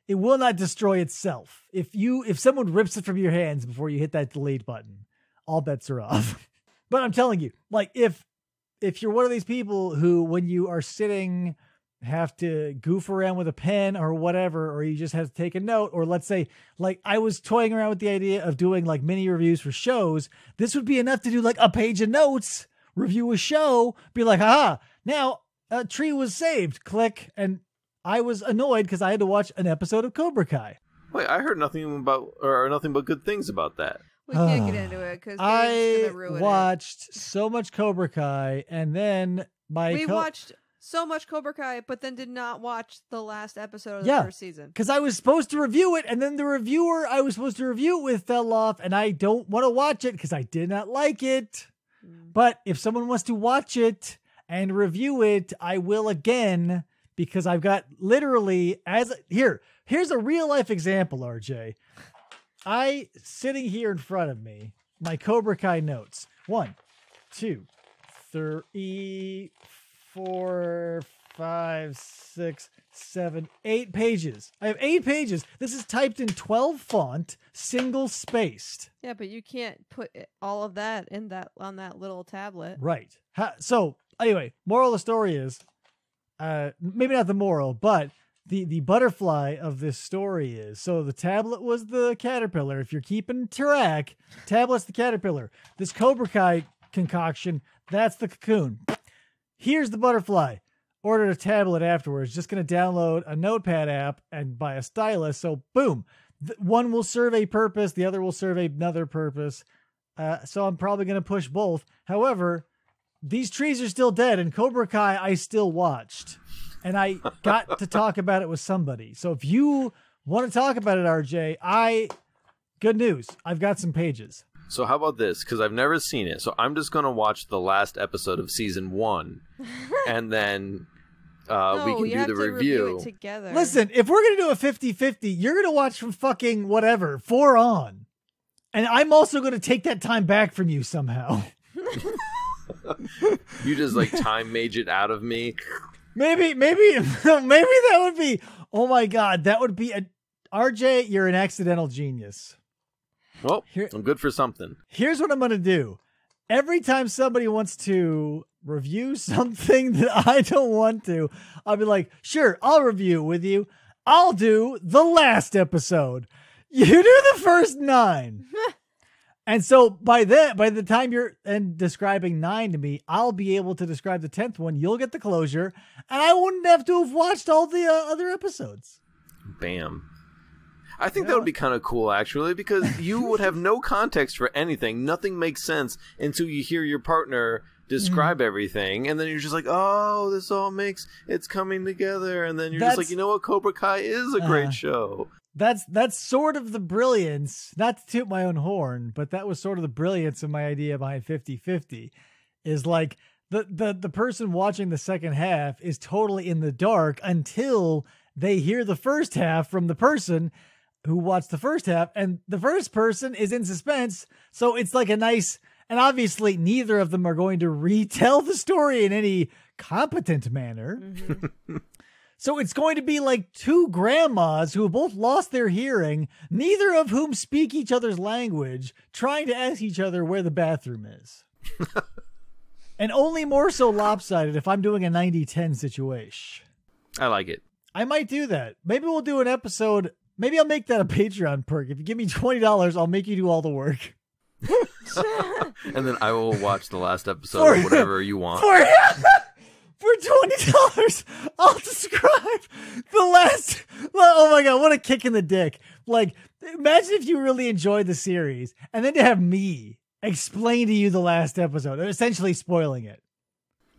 It will not destroy itself. If you if someone rips it from your hands before you hit that delete button, all bets are off. but I'm telling you, like if if you're one of these people who, when you are sitting, have to goof around with a pen or whatever, or you just have to take a note, or let's say, like I was toying around with the idea of doing like mini reviews for shows. This would be enough to do like a page of notes, review a show, be like, haha, now a tree was saved, click, and I was annoyed because I had to watch an episode of Cobra Kai. Wait, I heard nothing about or nothing but good things about that. We can't get into it because I gonna ruin watched so much Cobra Kai, and then my it. We co- watched so much Cobra Kai, but then did not watch the last episode of the Yeah. first season. because I was supposed to review it, and then the reviewer I was supposed to review it with fell off, and I don't want to watch it because I did not like it. Mm. But if someone wants to watch it and review it, I will again because I've got literally as here. Here's a real life example, RJ. I sitting here in front of me, my Cobra Kai notes. One, two, three, four, five, six, seven, eight pages. I have eight pages. This is typed in 12 font, single spaced. Yeah, but you can't put all of that in that on that little tablet. Right. Ha- so anyway, moral of the story is, uh, maybe not the moral, but the the butterfly of this story is so the tablet was the caterpillar. If you're keeping track, tablet's the caterpillar. This Cobra Kai concoction, that's the cocoon. Here's the butterfly. Ordered a tablet afterwards. Just gonna download a notepad app and buy a stylus. So boom, one will serve a purpose, the other will serve another purpose. Uh, so I'm probably gonna push both. However, these trees are still dead, and Cobra Kai I still watched, and I got to talk about it with somebody. So if you want to talk about it, RJ, I good news. I've got some pages. So how about this? Because I've never seen it, so I'm just gonna watch the last episode of season one, and then uh, no, we can you do have the to review. it together. Listen, if we're gonna do a 50-50, you're gonna watch from fucking whatever four on, and I'm also gonna take that time back from you somehow. you just like time mage it out of me. Maybe, maybe, maybe that would be. Oh my god, that would be a. RJ, you're an accidental genius. Well, Here- I'm good for something. here's what I'm going to do. Every time somebody wants to review something that I don't want to, I'll be like, sure, I'll review with you. I'll do the last episode. You do the first nine. And so by that, by the time you're and describing nine to me, I'll be able to describe the tenth one. You'll get the closure, and I wouldn't have to have watched all the uh, other episodes. Bam. I think that would be kind of cool, actually, because you would have no context for anything. Nothing makes sense until you hear your partner describe Mm-hmm. everything, and then you're just like, "Oh, this all makes it's coming together." And then you're just like, "You know what? Cobra Kai is a great Uh, show." That's that's sort of the brilliance not to toot my own horn but that was sort of the brilliance of my idea behind 50-50 is like the the the person watching the second half is totally in the dark until they hear the first half from the person who watched the first half and the first person is in suspense so it's like a nice and obviously neither of them are going to retell the story in any competent manner Mhm. So it's going to be like two grandmas who have both lost their hearing, neither of whom speak each other's language, trying to ask each other where the bathroom is. and only more so lopsided if I'm doing a 90 10 situation. I like it. I might do that. Maybe we'll do an episode. Maybe I'll make that a Patreon perk. If you give me $20, I'll make you do all the work. And then I will watch the last episode For- or whatever you want. For for twenty dollars, I'll describe the last. Oh my god, what a kick in the dick! Like, imagine if you really enjoyed the series, and then to have me explain to you the last episode, essentially spoiling it.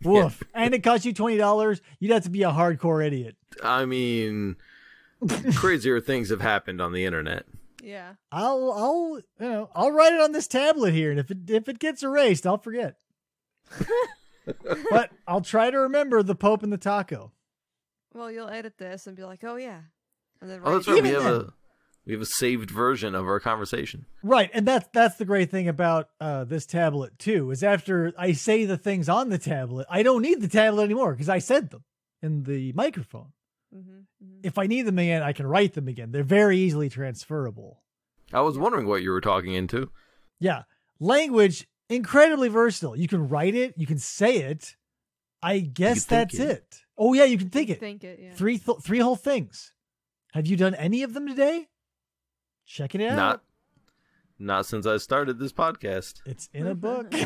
Woof! And it cost you twenty dollars. You'd have to be a hardcore idiot. I mean, crazier things have happened on the internet. Yeah. I'll, I'll, you know, I'll write it on this tablet here, and if it if it gets erased, I'll forget. but I'll try to remember the Pope and the taco. Well, you'll edit this and be like, "Oh yeah," and then Oh, that's right. We have then- a we have a saved version of our conversation. Right, and that's that's the great thing about uh, this tablet too. Is after I say the things on the tablet, I don't need the tablet anymore because I said them in the microphone. hmm hmm If I need them again, I can write them again. They're very easily transferable. I was wondering what you were talking into. Yeah, language incredibly versatile. You can write it, you can say it. I guess that's it. it. Oh yeah, you can think it. Think it. Yeah. Three th- three whole things. Have you done any of them today? Checking it out. Not not since I started this podcast. It's in a book.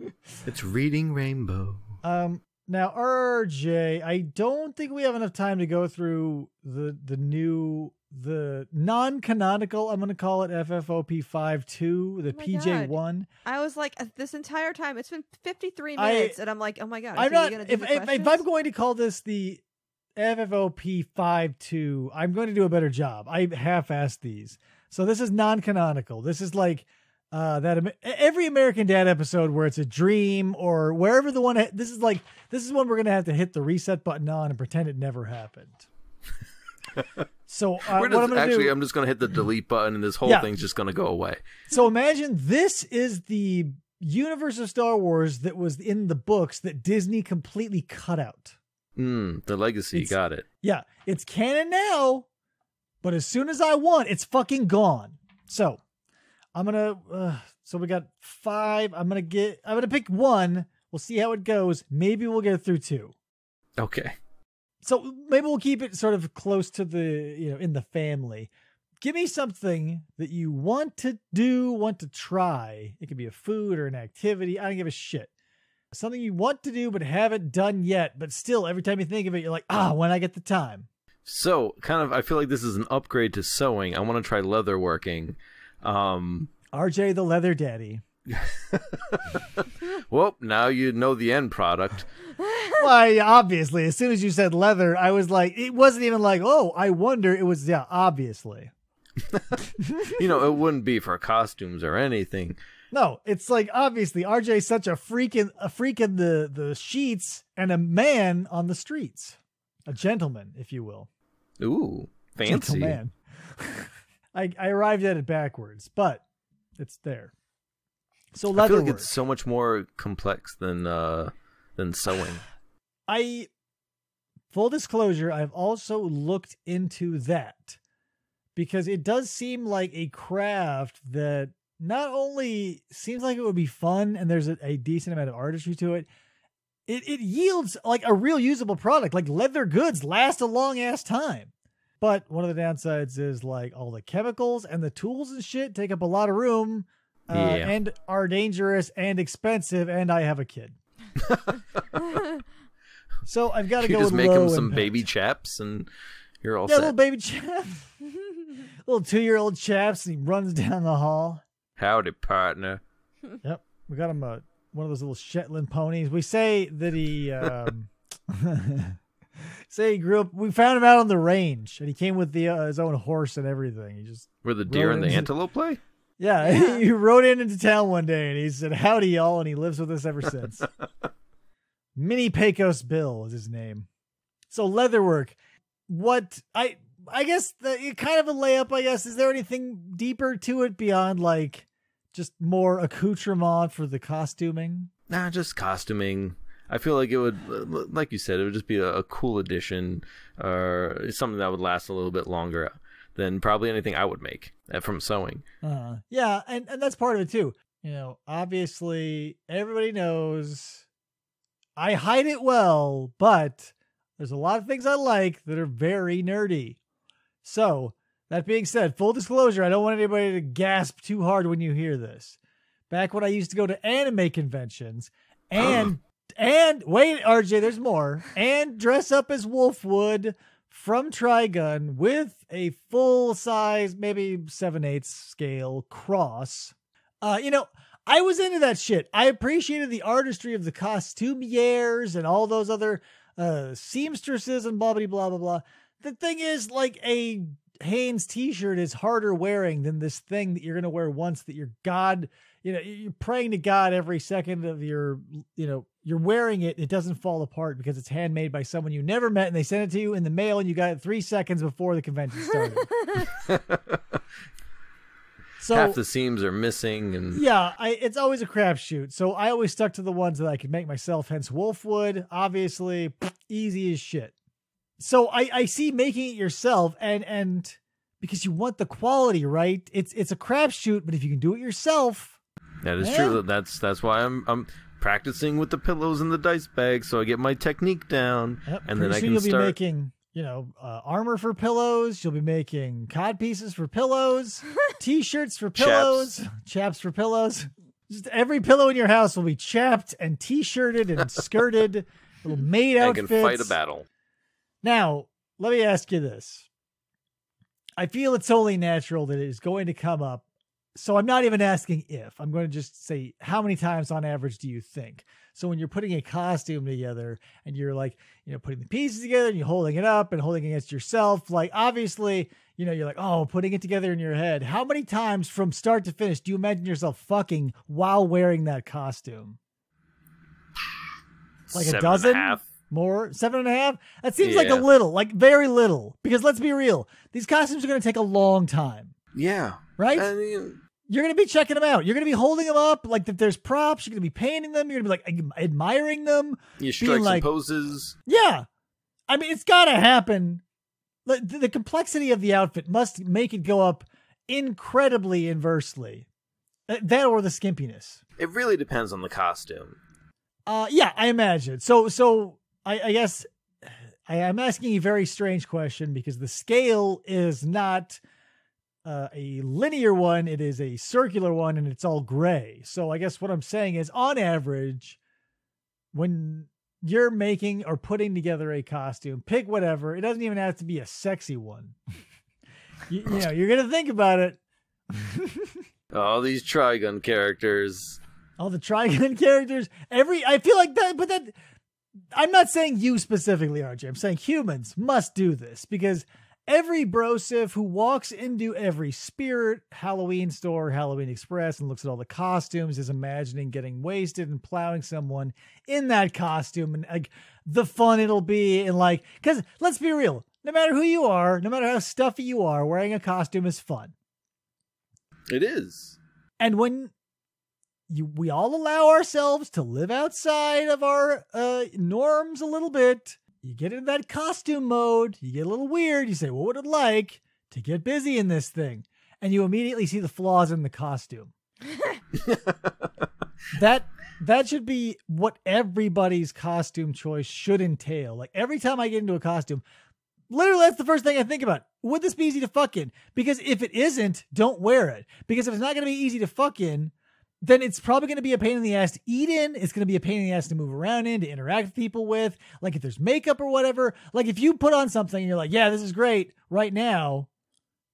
It's reading Rainbow. Um, now RJ, I don't think we have enough time to go through the the new the non-canonical. I'm going to call it FFOP five two, the Oh PJ one. I was like, uh, this entire time, it's been 53 I- minutes, and I'm like, oh my god, I'm not if, if if I'm going to call this the FFOP five two, I'm going to do a better job. I half-assed these. So this is non-canonical. This is like uh that every American Dad episode where it's a dream or wherever the one this is like this is one we're going to have to hit the reset button on and pretend it never happened. so uh, I'm going to actually, do I'm just gonna hit the delete button, and this whole Yeah. thing's just gonna go away. So imagine this is the universe of Star Wars that was in the books that Disney completely cut out. Mm, the legacy, It's- got it. Yeah, it's canon now, but as soon as I want, it's fucking gone. So I'm gonna. Uh, so we got five. I'm gonna get. I'm gonna pick one. We'll see how it goes. Maybe we'll get through two. Okay. So maybe we'll keep it sort of close to the you know in the family. Give me something that you want to do, want to try. It could be a food or an activity. I don't give a shit. Something you want to do but haven't done yet, but still every time you think of it, you're like, ah, when I get the time. So, kind of, I feel like this is an upgrade to sewing. I want to try leatherworking. Um, RJ the leather daddy. well, now you know the end product. Why, obviously, as soon as you said leather, I was like, it wasn't even like, oh, I wonder. It was, yeah, obviously. You know, it wouldn't be for costumes or anything. No, it's like obviously RJ's such a freaking a freak in the the sheets and a man on the streets, a gentleman, if you will. Ooh, fancy. Gentleman. I I arrived at it backwards, but it's there. So I feel like it's so much more complex than uh than sewing. I full disclosure, I've also looked into that because it does seem like a craft that not only seems like it would be fun and there's a, a decent amount of artistry to it, it it yields like a real usable product. Like leather goods last a long ass time. But one of the downsides is like all the chemicals and the tools and shit take up a lot of room uh, Yeah. and are dangerous and expensive. And I have a kid. So I've got to go just make him some impact. baby chaps, and you're all Yeah, little baby chap, little two-year-old chaps, and he runs down the hall. Howdy, partner. Yep, we got him a one of those little Shetland ponies. We say that he um, say he grew up. We found him out on the range, and he came with the uh, his own horse and everything. He just Where the deer and the antelope play? yeah, Yeah. he rode in into town one day, and he said, "Howdy, y'all," and he lives with us ever since. Mini Pecos Bill is his name. So leatherwork. What I I guess the kind of a layup. I guess is there anything deeper to it beyond like just more accoutrement for the costuming? Nah, just costuming. I feel like it would, like you said, it would just be a, a cool addition or something that would last a little bit longer than probably anything I would make uh, from sewing. Uh, yeah, and, and that's part of it too. You know, obviously everybody knows I hide it well, but there's a lot of things I like that are very nerdy. So, that being said, full disclosure, I don't want anybody to gasp too hard when you hear this. Back when I used to go to anime conventions and and wait, RJ, there's more. And dress up as Wolfwood from Trigun with a full size, maybe seven eighths scale cross. Uh, you know, I was into that shit. I appreciated the artistry of the costumiers and all those other uh seamstresses and blah blah blah blah blah. The thing is, like a Hanes t-shirt is harder wearing than this thing that you're gonna wear once that you're God, you know, you're praying to God every second of your, you know, you're wearing it, it doesn't fall apart because it's handmade by someone you never met and they sent it to you in the mail and you got it three seconds before the convention started. so Half the seams are missing, and yeah, I, it's always a crapshoot. So I always stuck to the ones that I could make myself. Hence, Wolfwood, obviously, easy as shit. So I, I see making it yourself, and and because you want the quality, right? It's it's a crapshoot, but if you can do it yourself, that is Yeah. true. That's that's why I'm I'm practicing with the pillows and the dice bag, so I get my technique down, Yep, and pretty then I soon can you'll start. be making, you know, uh, armor for pillows. You'll be making cod pieces for pillows, t-shirts for pillows, chaps for pillows. Just every pillow in your house will be chapped and t-shirted and skirted. Little maid I outfits. can fight a battle. Now, let me ask you this. I feel it's only natural that it is going to come up. So I'm not even asking if. I'm going to just say how many times on average do you think? So when you're putting a costume together and you're like, you know, putting the pieces together and you're holding it up and holding it against yourself, like obviously, you know, you're like, oh, putting it together in your head. How many times from start to finish do you imagine yourself fucking while wearing that costume? Like a Seven and dozen? half. More seven and a half? That seems like a little, like very little. Because let's be real, these costumes are going to take a long time, Yeah, right? I mean, you're going to be checking them out. You're going to be holding them up, like if there's props. You're going to be painting them. You're going to be like admiring them. you strike some like- poses. Yeah, I mean it's got to happen. The, the complexity of the outfit must make it go up incredibly inversely. Uh, That or the skimpiness. It really depends on the costume. Uh, yeah, I imagine. So, so I, I guess I am asking a very strange question because the scale is not uh, a linear one; it is a circular one, and it's all gray. So, I guess what I'm saying is, on average, when you're making or putting together a costume, pick whatever. It doesn't even have to be a sexy one. you, you know, you're gonna think about it. All these Trigun characters. all the Trigun characters. Every I feel like that, but that I'm not saying you specifically, RJ. I'm saying humans must do this because every brosif who walks into every Spirit Halloween store, Halloween Express, and looks at all the costumes is imagining getting wasted and plowing someone in that costume and like the fun it'll be and like because let's be real. No matter who you are, no matter how stuffy you are, wearing a costume is fun. It is. And when you we all allow ourselves to live outside of our uh, norms a little bit, you get into that costume mode, you get a little weird, you say, What would it like to get busy in this thing? And you immediately see the flaws in the costume. that that should be what everybody's costume choice should entail. Like every time I get into a costume, literally that's the first thing I think about. Would this be easy to fuck in? Because if it isn't, don't wear it. Because if it's not going to be easy to fuck in, then it's probably going to be a pain in the ass to eat in. It's going to be a pain in the ass to move around in, to interact with people with. Like if there's makeup or whatever. Like if you put on something and you're like, yeah, this is great right now.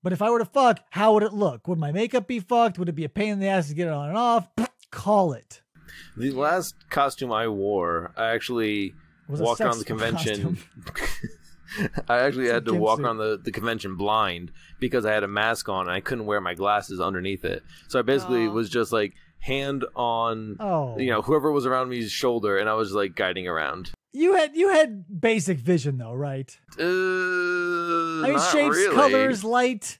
But if I were to fuck, how would it look? Would my makeup be fucked? Would it be a pain in the ass to get it on and off? Call it. The last costume I wore, I actually Was walked around the convention. I actually had to walk suit. around the, the convention blind because I had a mask on and I couldn't wear my glasses underneath it. So I basically Aw. was just like hand on Oh, you know whoever was around me's shoulder and I was like guiding around. you had you had basic vision though, right? Uh, I mean, shapes, really. colors, light.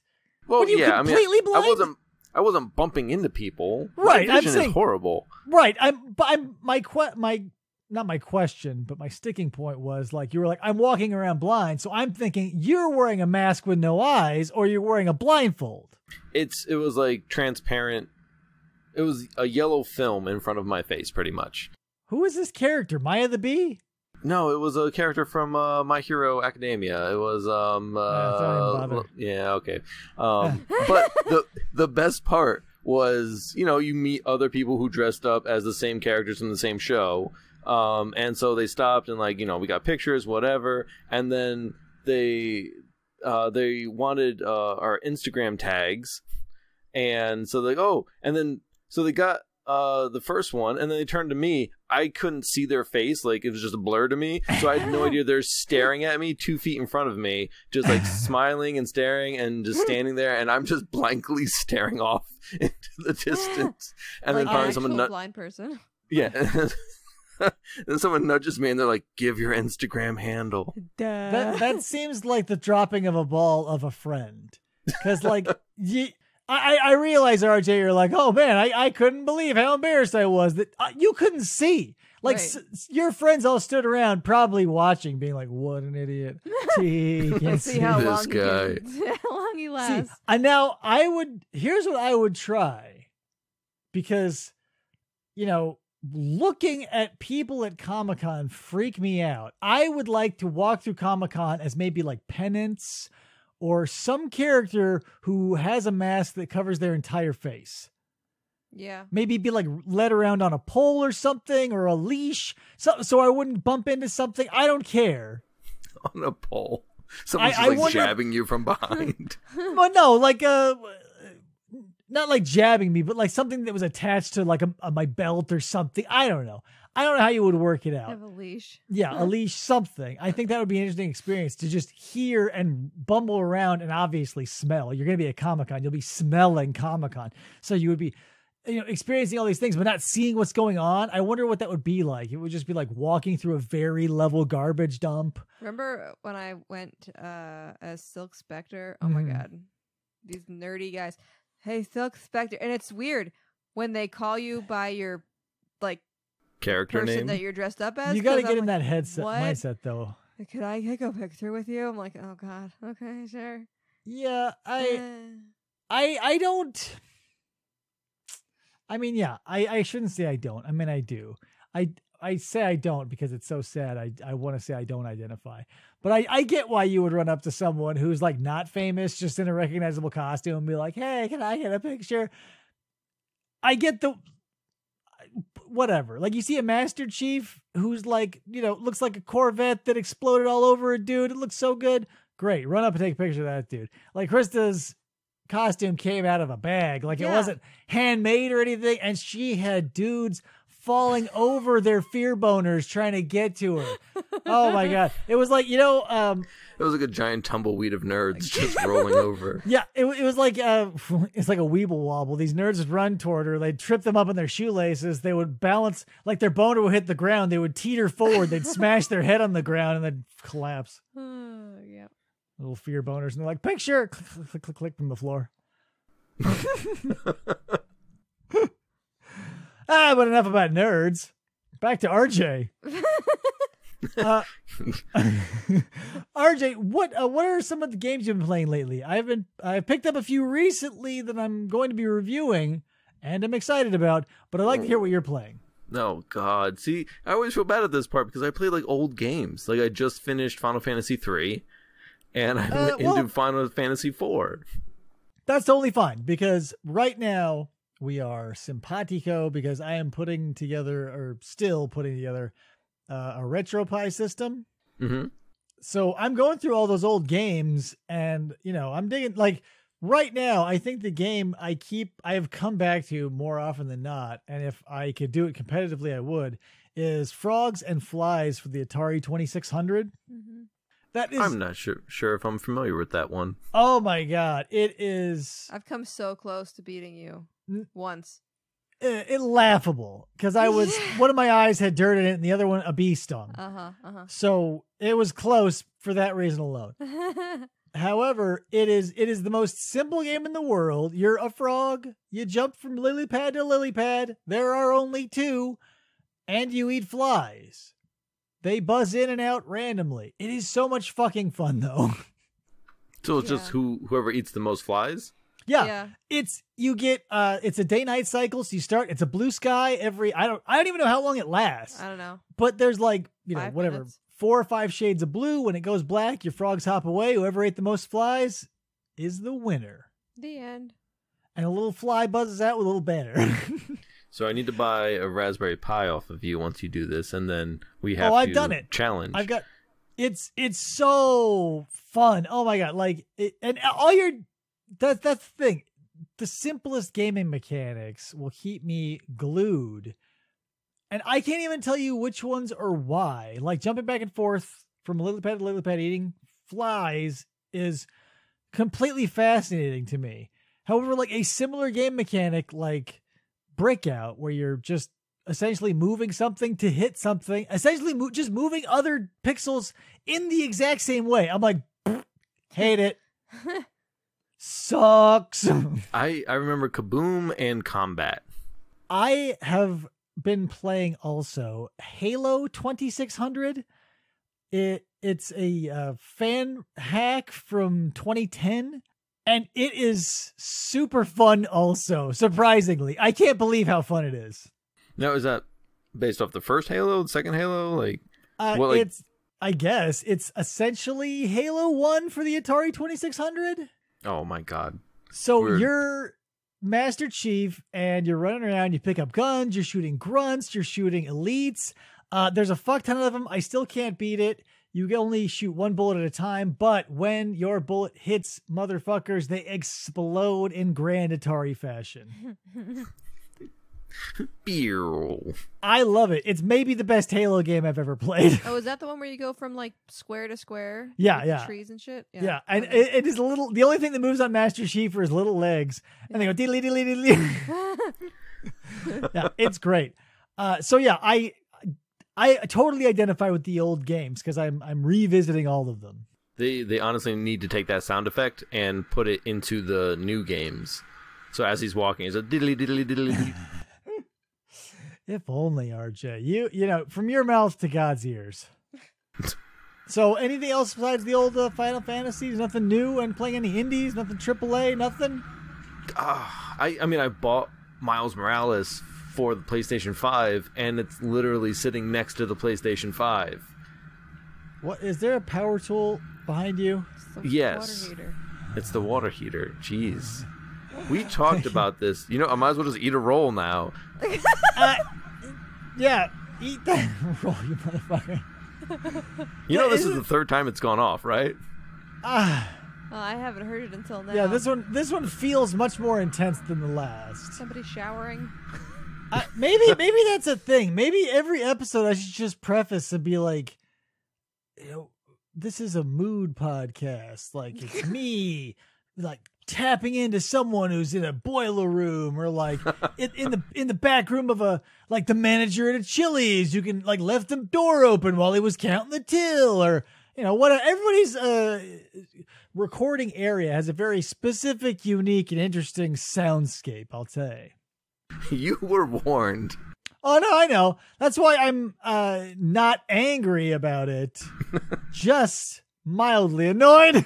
Well, you yeah, I mean, completely I wasn't. I wasn't bumping into people. Right, My I'm saying- is horrible. Right. I'm. But I'm. My que- My not my question, but my sticking point was like you were like I'm walking around blind, so I'm thinking you're wearing a mask with no eyes or you're wearing a blindfold. It's it was like transparent. It was a yellow film in front of my face, pretty much. Who is this character? Maya the Bee? No, it was a character from uh, My Hero Academia. It was um uh, don't yeah, okay. Um but the the best part was, you know, you meet other people who dressed up as the same characters from the same show. Um and so they stopped and like, you know, we got pictures, whatever, and then they uh they wanted uh our Instagram tags. And so they like, "Oh," and then so they got uh the first one and then they turned to me. I couldn't see their face like it was just a blur to me. So i had no idea. They're staring at me two feet in front of me just like smiling and staring and just standing there and i'm just blankly staring off into the distance. And like then finally an someone actual nut- blind person. yeah. Then someone nudges me and they're like give your instagram handle. That that seems like the dropping of a ball of a friend. Because like you, I I realize RJ, you're like, oh man, I I couldn't believe how embarrassed I was that uh, you couldn't see. Like Right. s- your friends all stood around, probably watching, being like, "What an idiot!" He can't Let's see how This long guy. He can, how long he See, lasts. and now I would. Here's what I would try, because, you know, looking at people at Comic Con freak me out. I would like to walk through Comic Con as maybe like penance or some character who has a mask that covers their entire face. Yeah. Maybe be like led around on a pole or something or a leash, so so I wouldn't bump into something. I don't care. on a pole someone's I- just I like wonder- jabbing you from behind Well, no, like uh, not like jabbing me, but like something that was attached to like a, a- my belt or something. I don't know. I don't know how you would work it out. Have a leash. Yeah, a leash, something. I think that would be an interesting experience to just hear and bumble around and obviously smell. You're going to be at Comic Con. You'll be smelling Comic Con. So you would be, you know, experiencing all these things, but not seeing what's going on. I wonder what that would be like. It would just be like walking through a very level garbage dump. Remember when I went uh as Silk Spectre? Oh my Mhm. god. These nerdy guys. Hey Silk Spectre. And it's weird when they call you by your like character person name that you're dressed up as. You got to get I'm in like, that headset what? mindset, though. Could I take a picture with you? I'm like, oh god. Okay, sure. Yeah, I. Eh. I I don't. I mean, yeah, I I shouldn't say I don't. I mean, I do. I I say I don't because it's so sad. I I want to say I don't identify, but I I get why you would run up to someone who's like not famous, just in a recognizable costume, and be like, "Hey, can I get a picture?" I get the whatever. Like you see a Master Chief who's like, you know, looks like a Corvette that exploded all over a dude. It looks so good. Great, run up and take a picture of that dude. Like Krista's costume came out of a bag. Like it wasn't handmade or anything. And she had dudes falling over their fear boners trying to get to her. Oh my god. It was like, you know, um It was like a giant tumbleweed of nerds just rolling over. yeah, it, it was like uh it's like a weeble wobble. These nerds would run toward her, they'd trip them up in their shoelaces, they would balance like their boner would hit the ground, they would teeter forward, they'd smash their head on the ground and then collapse. yeah. Little fear boners, and they're like, picture click click click click, click from the floor. Ah, but enough about nerds. Back to RJ. uh, RJ, what uh, what are some of the games you've been playing lately? I've been I've picked up a few recently that I'm going to be reviewing and I'm excited about, but I'd like to hear what you're playing. Oh God! See, I always feel bad at this part because I play like old games. Like I just finished Final Fantasy three, and I'm Uh, well- into Final Fantasy four. That's totally fine because right now we are simpatico because I am putting together or still putting together uh, a RetroPie system. Mm-hmm. So I'm going through all those old games and you know, I'm digging like right now I think the game I keep I have come back to more often than not and if I could do it competitively I would is Frogs and Flies for the Atari 2600. hmm That is I'm not sure sure if I'm familiar with that one. Oh my god, it is I've come so close to beating you N- once. it, it laughable because I was one of my eyes had dirt in it and the other one a bee stung. Uh huh. Uh So it was close for that reason alone. However, it is it is the most simple game in the world. You're a frog. You jump from lily pad to lily pad. There are only two, and you eat flies. They buzz in and out randomly. It is so much fucking fun though. So it's just who whoever eats the most flies. Yeah, Yeah. it's you get uh it's a day night cycle. So you start it's a blue sky every I don't I don't even know how long it lasts. I don't know. but there's like you know Five whatever minutes? four or five shades of blue. When it goes black, your frogs hop away. Whoever ate the most flies is the winner. The end. And a little fly buzzes out with a little banner. So I need to buy a Raspberry Pi off of you once you do this, and then we have Oh, I've to done it. challenge. I've got it's it's so fun. Oh my god! Like it, and all your that's that's the thing. The simplest gaming mechanics will keep me glued, and I can't even tell you which ones or why. Like jumping back and forth from lily pad to lily pad, eating flies is completely fascinating to me. However, like a similar game mechanic like Breakout, where you're just essentially moving something to hit something, essentially mo- just moving other pixels in the exact same way. I'm like, hate it. Sucks. I I remember Kaboom and Combat. I have been playing also Halo 2600. It it's a uh, fan hack from 2010 and it is super fun also surprisingly. I can't believe how fun it is. Now is that based off the first Halo, the second Halo? Like Uh, Well, like- it's I guess it's essentially Halo 1 for the Atari 2600. Oh my god. So Weird. you're Master Chief and you're running around, you pick up guns, you're shooting grunts, you're shooting elites. Uh, there's a fuck ton of them. I still can't beat it. You only shoot one bullet at a time, but when your bullet hits motherfuckers, they explode in grand Atari fashion. Beer. I love it. It's maybe the best Halo game I've ever played. Oh, is that the one where you go from like square to square? Yeah, yeah. trees and shit. Yeah, and it, it is a little. The only thing that moves on Master Chief are his little legs, and they go diddly diddly diddly. yeah, it's great. Uh, so yeah, I I totally identify with the old games because I'm I'm revisiting all of them. They they honestly need to take that sound effect and put it into the new games. So as he's walking, it's a diddly diddly diddly. If only RJ, you you know, from your mouth to God's ears. so anything else besides the old uh, Final Fantasies? Nothing new and playing any indies? Nothing AAA? Nothing. Ah, I I mean I bought Miles Morales for the PlayStation 5 and it's literally sitting next to the PlayStation 5. What is there a power tool behind you? It's the Yes. Water heater. It's the water heater. Jeez. We talked about this. You know, I might as well just eat a roll now. Yeah, eat that roll, you motherfucker. You know, this is the third time it's gone off, right? Ah. Oh, I haven't heard it until now. Yeah, this one this one feels much more intense than the last. Somebody showering. Uh, maybe maybe that's a thing. Maybe every episode I should just preface and be like, you know, this is a mood podcast. Like it's me, like tapping into someone who's in a boiler room or like in, in the in the back room of a like the manager at a Chili's. You can like left the door open while he was counting the till or. You know what? Everybody's uh, recording area has a very specific, unique, and interesting soundscape. I'll say. You were warned. Oh no, I know. That's why I'm uh not angry about it. just mildly annoyed.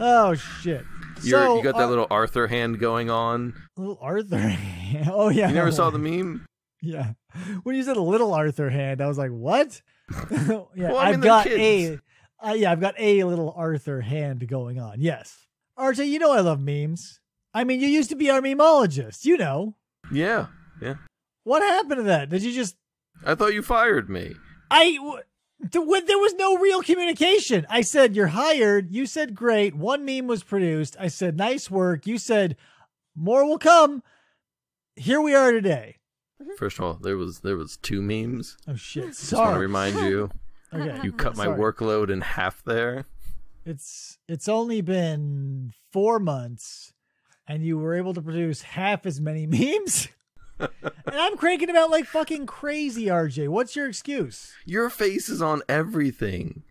Oh shit. So, you got that uh, little Arthur hand going on. little Arthur. oh yeah. You never saw the meme? Yeah. When you said a little Arthur hand, I was like, what? yeah, Well, I I've mean, got a uh, yeah, I've got a little Arthur hand going on. Yes. RJ, you know I love memes. I mean, you used to be our memeologist, you know. Yeah, yeah. What happened to that? Did you just I thought you fired me. I w- th- when there was no real communication. I said you're hired. You said great. One meme was produced. I said nice work. You said more will come. Here we are today. Mm-hmm. First of all, there was there was two memes. Oh shit! Sorry. Just want to remind you, Okay, you cut my Sorry. workload in half there. It's it's only been four months, and you were able to produce half as many memes. And I'm cranking about like fucking crazy. RJ, what's your excuse? Your face is on everything.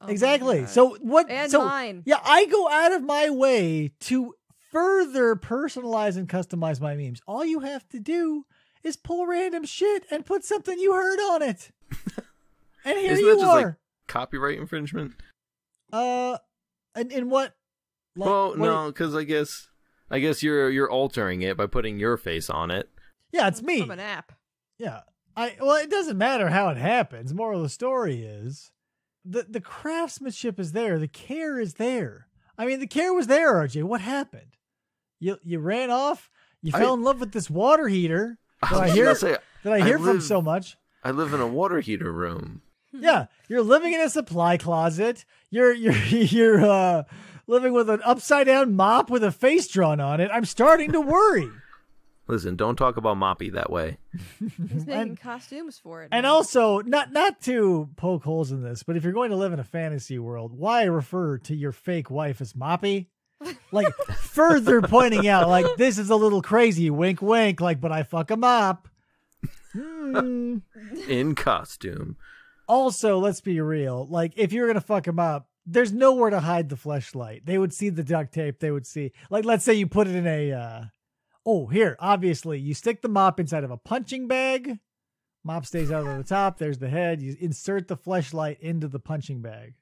Oh exactly. So what? And so mine. yeah, I go out of my way to further personalize and customize my memes. All you have to do is pull random shit and put something you heard on it. and here Isn't you that just are. like copyright infringement? uh, and in what? Like, well, what- no, because I guess I guess you're you're altering it by putting your face on it. Yeah, it's me. From an app. Yeah. I well, it doesn't matter how it happens. Moral of the story is the the craftsmanship is there, the care is there. I mean, the care was there, RJ. What happened? You you ran off. You I- fell in love with this water heater that I, was hear gonna say, that I I hear from live- so much. I live in a water heater room. Yeah, you're living in a supply closet. You're you're you're uh, living with an upside down mop with a face drawn on it. I'm starting to worry. Listen, don't talk about Moppy that way. He's making And- costumes for it. And also, not not to poke holes in this, but if you're going to live in a fantasy world, why refer to your fake wife as Moppy? Like further pointing out, like this is a little crazy. Wink, wink. Like, but I fuck a mop. Hmm. In costume. Also, let's be real. Like, if you're gonna fuck him up, there's nowhere to hide the fleshlight. They would see the duct tape. They would see, like, let's say you put it in a. uh Oh, here, obviously, you stick the mop inside of a punching bag. Mop stays out of the top. There's the head. You insert the fleshlight into the punching bag.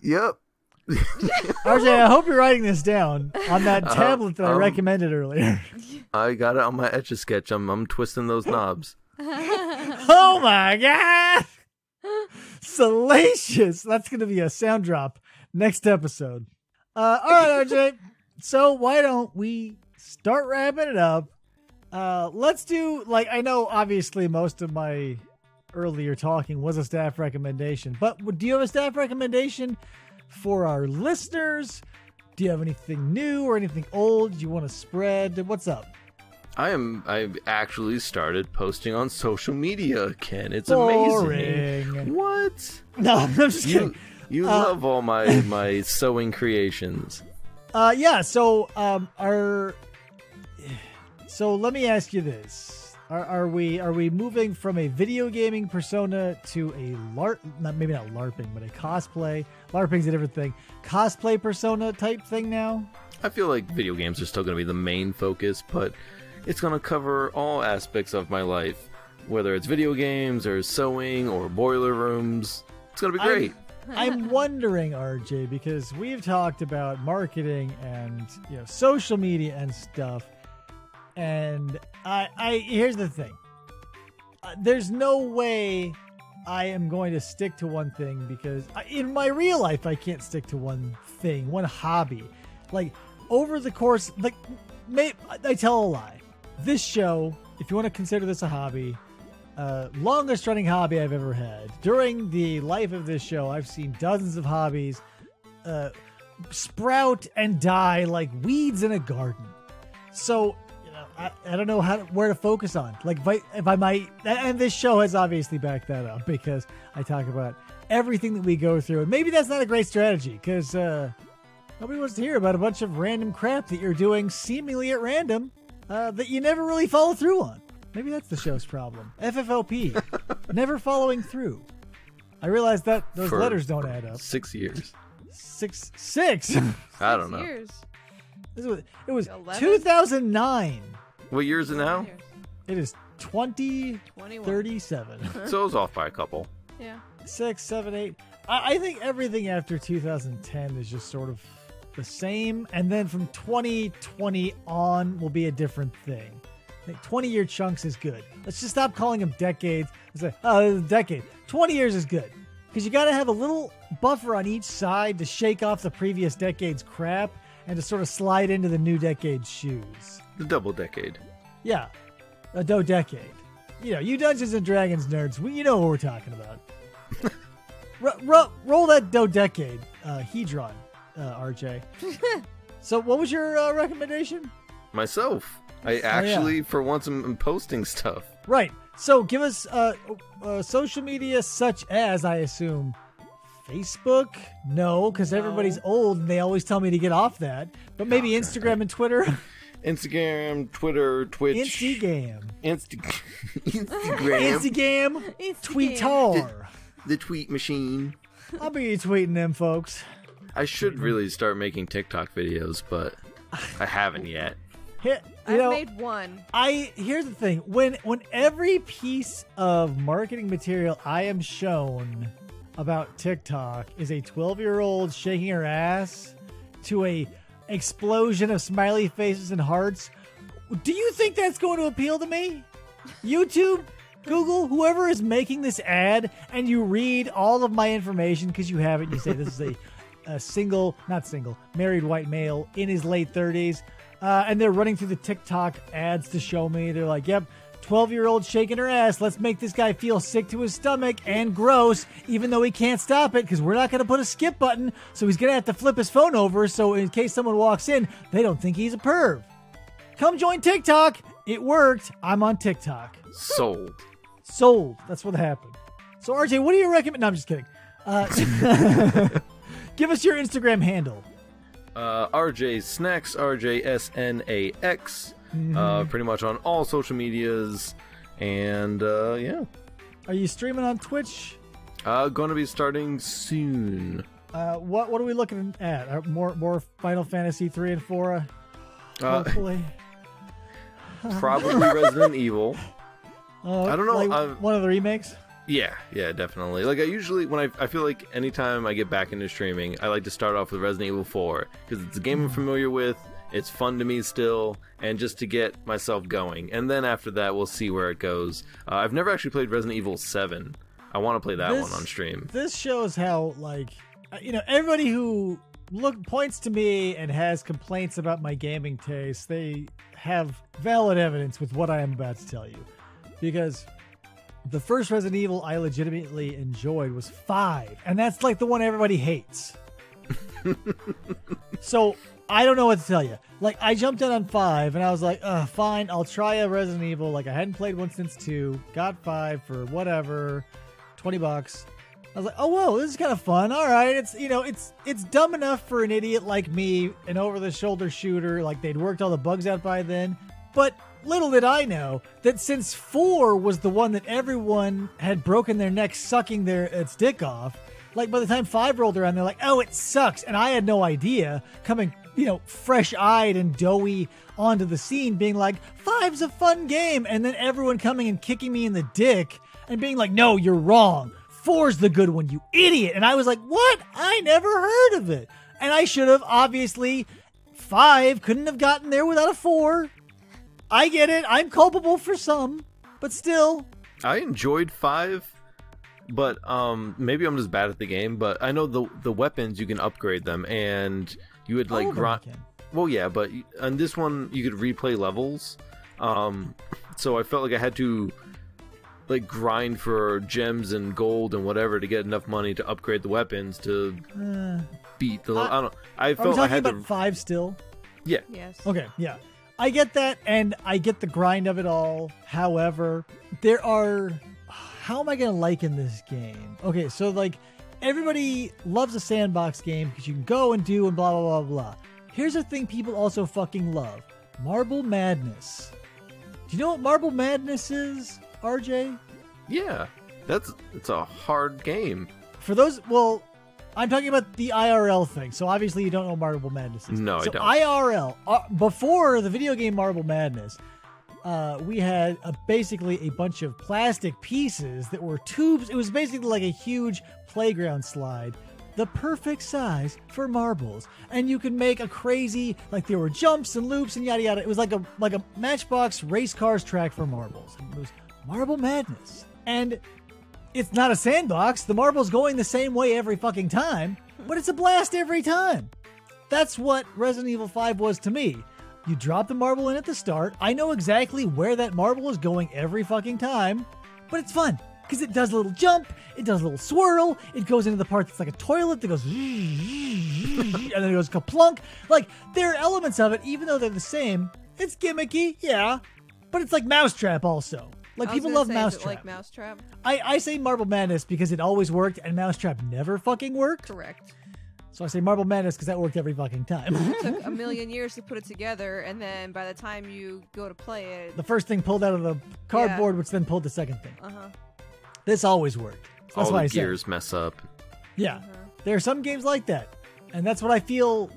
Yep. RJ, I hope you're writing this down on that Uh, tablet that I um, recommended earlier. I got it on my etch a sketch. I'm I'm twisting those knobs. oh my god! Salacious. That's gonna be a sound drop next episode. Uh, all right, RJ. So why don't we start wrapping it up? Uh, let's do like I know. Obviously, most of my earlier talking was a staff recommendation, but do you have a staff recommendation for our listeners? Do you have anything new or anything old you want to spread? What's up? I am I've actually started posting on social media Ken. It's amazing. Boring. What? No, I'm just kidding. You you Uh, love all my my sewing creations. Uh, yeah. So, um, are so let me ask you this: Are, are we are we moving from a video gaming persona to a larp? Not maybe not larping, but a cosplay. Larping's a different thing. Cosplay persona type thing now. I feel like video games are still going to be the main focus, but it's going to cover all aspects of my life, whether it's video games or sewing or boiler rooms. It's going to be great. I'm wondering, RJ, because we've talked about marketing and you know social media and stuff, and I, I here's the thing: uh, there's no way I am going to stick to one thing because I, in my real life I can't stick to one thing, one hobby. Like over the course, like may, I tell a lie. This show, if you want to consider this a hobby, uh, longest running hobby I've ever had. During the life of this show, I've seen dozens of hobbies uh, sprout and die like weeds in a garden. So, you know, I, I don't know how to, where to focus on. Like, if I, if I might, and this show has obviously backed that up because I talk about everything that we go through. And maybe that's not a great strategy because uh, nobody wants to hear about a bunch of random crap that you're doing seemingly at random uh, that you never really follow through on. Maybe that's the show's problem. FFLP, never following through. I realize that those For- letters don't add up. Six years. Six, six. I don't know. Years. This was, it was Eleven? 2009. What year is it now? It is 21. 2037. So it was off by a couple. Yeah. Six, seven, eight. I, I think everything after 2010 is just sort of the same. And then from 2020 on will be a different thing. I think 20 year chunks is good. Let's just stop calling them decades. It's like, oh, this a decade. 20 years is good. Because you got to have a little buffer on each side to shake off the previous decade's crap and to sort of slide into the new decade's shoes. The double decade. Yeah, a do decade. You know, you Dungeons and Dragons nerds, we, you know what we're talking about. ro- ro- roll that do decade, uh, Hedron, uh, RJ. so, what was your uh, recommendation? Myself. I Oh, actually, for once, am am posting stuff. Right. So, give us uh, uh, social media such as, I assume, Facebook? No, because No. everybody's old and they always tell me to get off that. But maybe Instagram and Twitter. Instagram, Twitter, Twitch. Instagram. Insta- Instagram. Instagram. Instagram. Tweetar. the tweet machine. I'll be tweeting them, folks. I should really start making TikTok videos, but I haven't yet. I've know, made one. I here's the thing when when every piece of marketing material I am shown about TikTok is a 12 year old shaking her ass to a explosion of smiley faces and hearts. Do you think that's going to appeal to me? YouTube, Google, whoever is making this ad, and you read all of my information because you have it. You say this is a, a single, not single, married white male in his late 30s. Uh, and they're running through the TikTok ads to show me. They're like, yep, 12 year old shaking her ass. Let's make this guy feel sick to his stomach and gross, even though he can't stop it because we're not going to put a skip button. So he's going to have to flip his phone over. So in case someone walks in, they don't think he's a perv. Come join TikTok. It worked. I'm on TikTok. Sold. Sold. That's what happened. So RJ, what do you recommend? No, I'm just kidding. Uh, give us your Instagram handle. Uh, RJ Snax, RJ S N A X. Uh, pretty much on all social medias. And uh, yeah. Are you streaming on Twitch? Uh, gonna be starting soon. Uh, what what are we looking at? Are more more Final Fantasy three and four? Uh, Uh, hopefully. probably Resident Evil. Uh, I don't know, like uh, one of the remakes. Yeah, yeah, definitely. Like I usually when I I feel like anytime I get back into streaming, I like to start off with Resident Evil 4 because it's a game I'm familiar with. It's fun to me still, and just to get myself going. And then after that, we'll see where it goes. Uh, I've never actually played Resident Evil 7. I want to play that This- one on stream. This shows how like uh, you know everybody who look points to me and has complaints about my gaming taste. They have valid evidence with what I am about to tell you, because the first Resident Evil I legitimately enjoyed was five, and that's like the one everybody hates. so I don't know what to tell you. Like I jumped in on five, and I was like, uh, fine, I'll try a Resident Evil. Like I hadn't played one since two. Got five for whatever, twenty bucks. I was like, oh whoa, this is kind of fun. All right, it's you know, it's it's dumb enough for an idiot like me, an over-the-shoulder shooter. Like they'd worked all the bugs out by then. But little did I know that since four was the one that everyone had broken their neck sucking their its dick off, like by the time five rolled around, they're like, oh, it sucks, and I had no idea coming, you know, fresh-eyed and doughy onto the scene, being like, five's a fun game, and then everyone coming and kicking me in the dick and being like, no, you're wrong. Four's the good one, you idiot. And I was like, what? I never heard of it. And I should have, obviously, five couldn't have gotten there without a four. I get it. I'm culpable for some, but still. I enjoyed 5, but um maybe I'm just bad at the game, but I know the the weapons you can upgrade them and you would like all grind. Well, yeah, but on this one you could replay levels. Um, so I felt like I had to like grind for gems and gold and whatever to get enough money to upgrade the weapons to Uh, beat the. Uh, I don't. I are we felt I talking had about to. five still? Yeah, Yes. Okay, yeah. I get that, and I get the grind of it all. However, there are. How am I going to liken this game? Okay, so like everybody loves a sandbox game because you can go and do and blah, blah, blah, blah. Here's the thing people also fucking love Marble Madness. Do you know what Marble Madness is, RJ? yeah. That's it's a hard game. For those, well, I'm talking about the IRL thing. So obviously you don't know Marble Madness is. No, I so don't. IRL, uh, before the video game Marble Madness, uh, we had a, basically a bunch of plastic pieces that were tubes. It was basically like a huge playground slide. The perfect size for marbles, and you could make a crazy like there were jumps and loops and yada yada. It was like a like a Matchbox race cars track for marbles. It was Marble Madness, and it's not a sandbox. The marble's going the same way every fucking time, but it's a blast every time. That's what Resident Evil 5 was to me. You drop the marble in at the start. I know exactly where that marble is going every fucking time, but it's fun because it does a little jump, it does a little swirl, it goes into the part that's like a toilet that goes and then it goes kaplunk. Like there are elements of it, even though they're the same. It's gimmicky, yeah, but it's like Mousetrap also. Like people love say, is Mousetrap. like Mousetrap. I, I say Marble Madness because it always worked and Mousetrap never fucking worked. Correct. So I say Marble Madness because that worked every fucking time. it took a million years to put it together, and then by the time you go to play it, the first thing pulled out of the cardboard, which then pulled the second thing. uh huh. This always worked. So that's All why the I say. gears mess up. Yeah. There are some games like that. And that's what I feel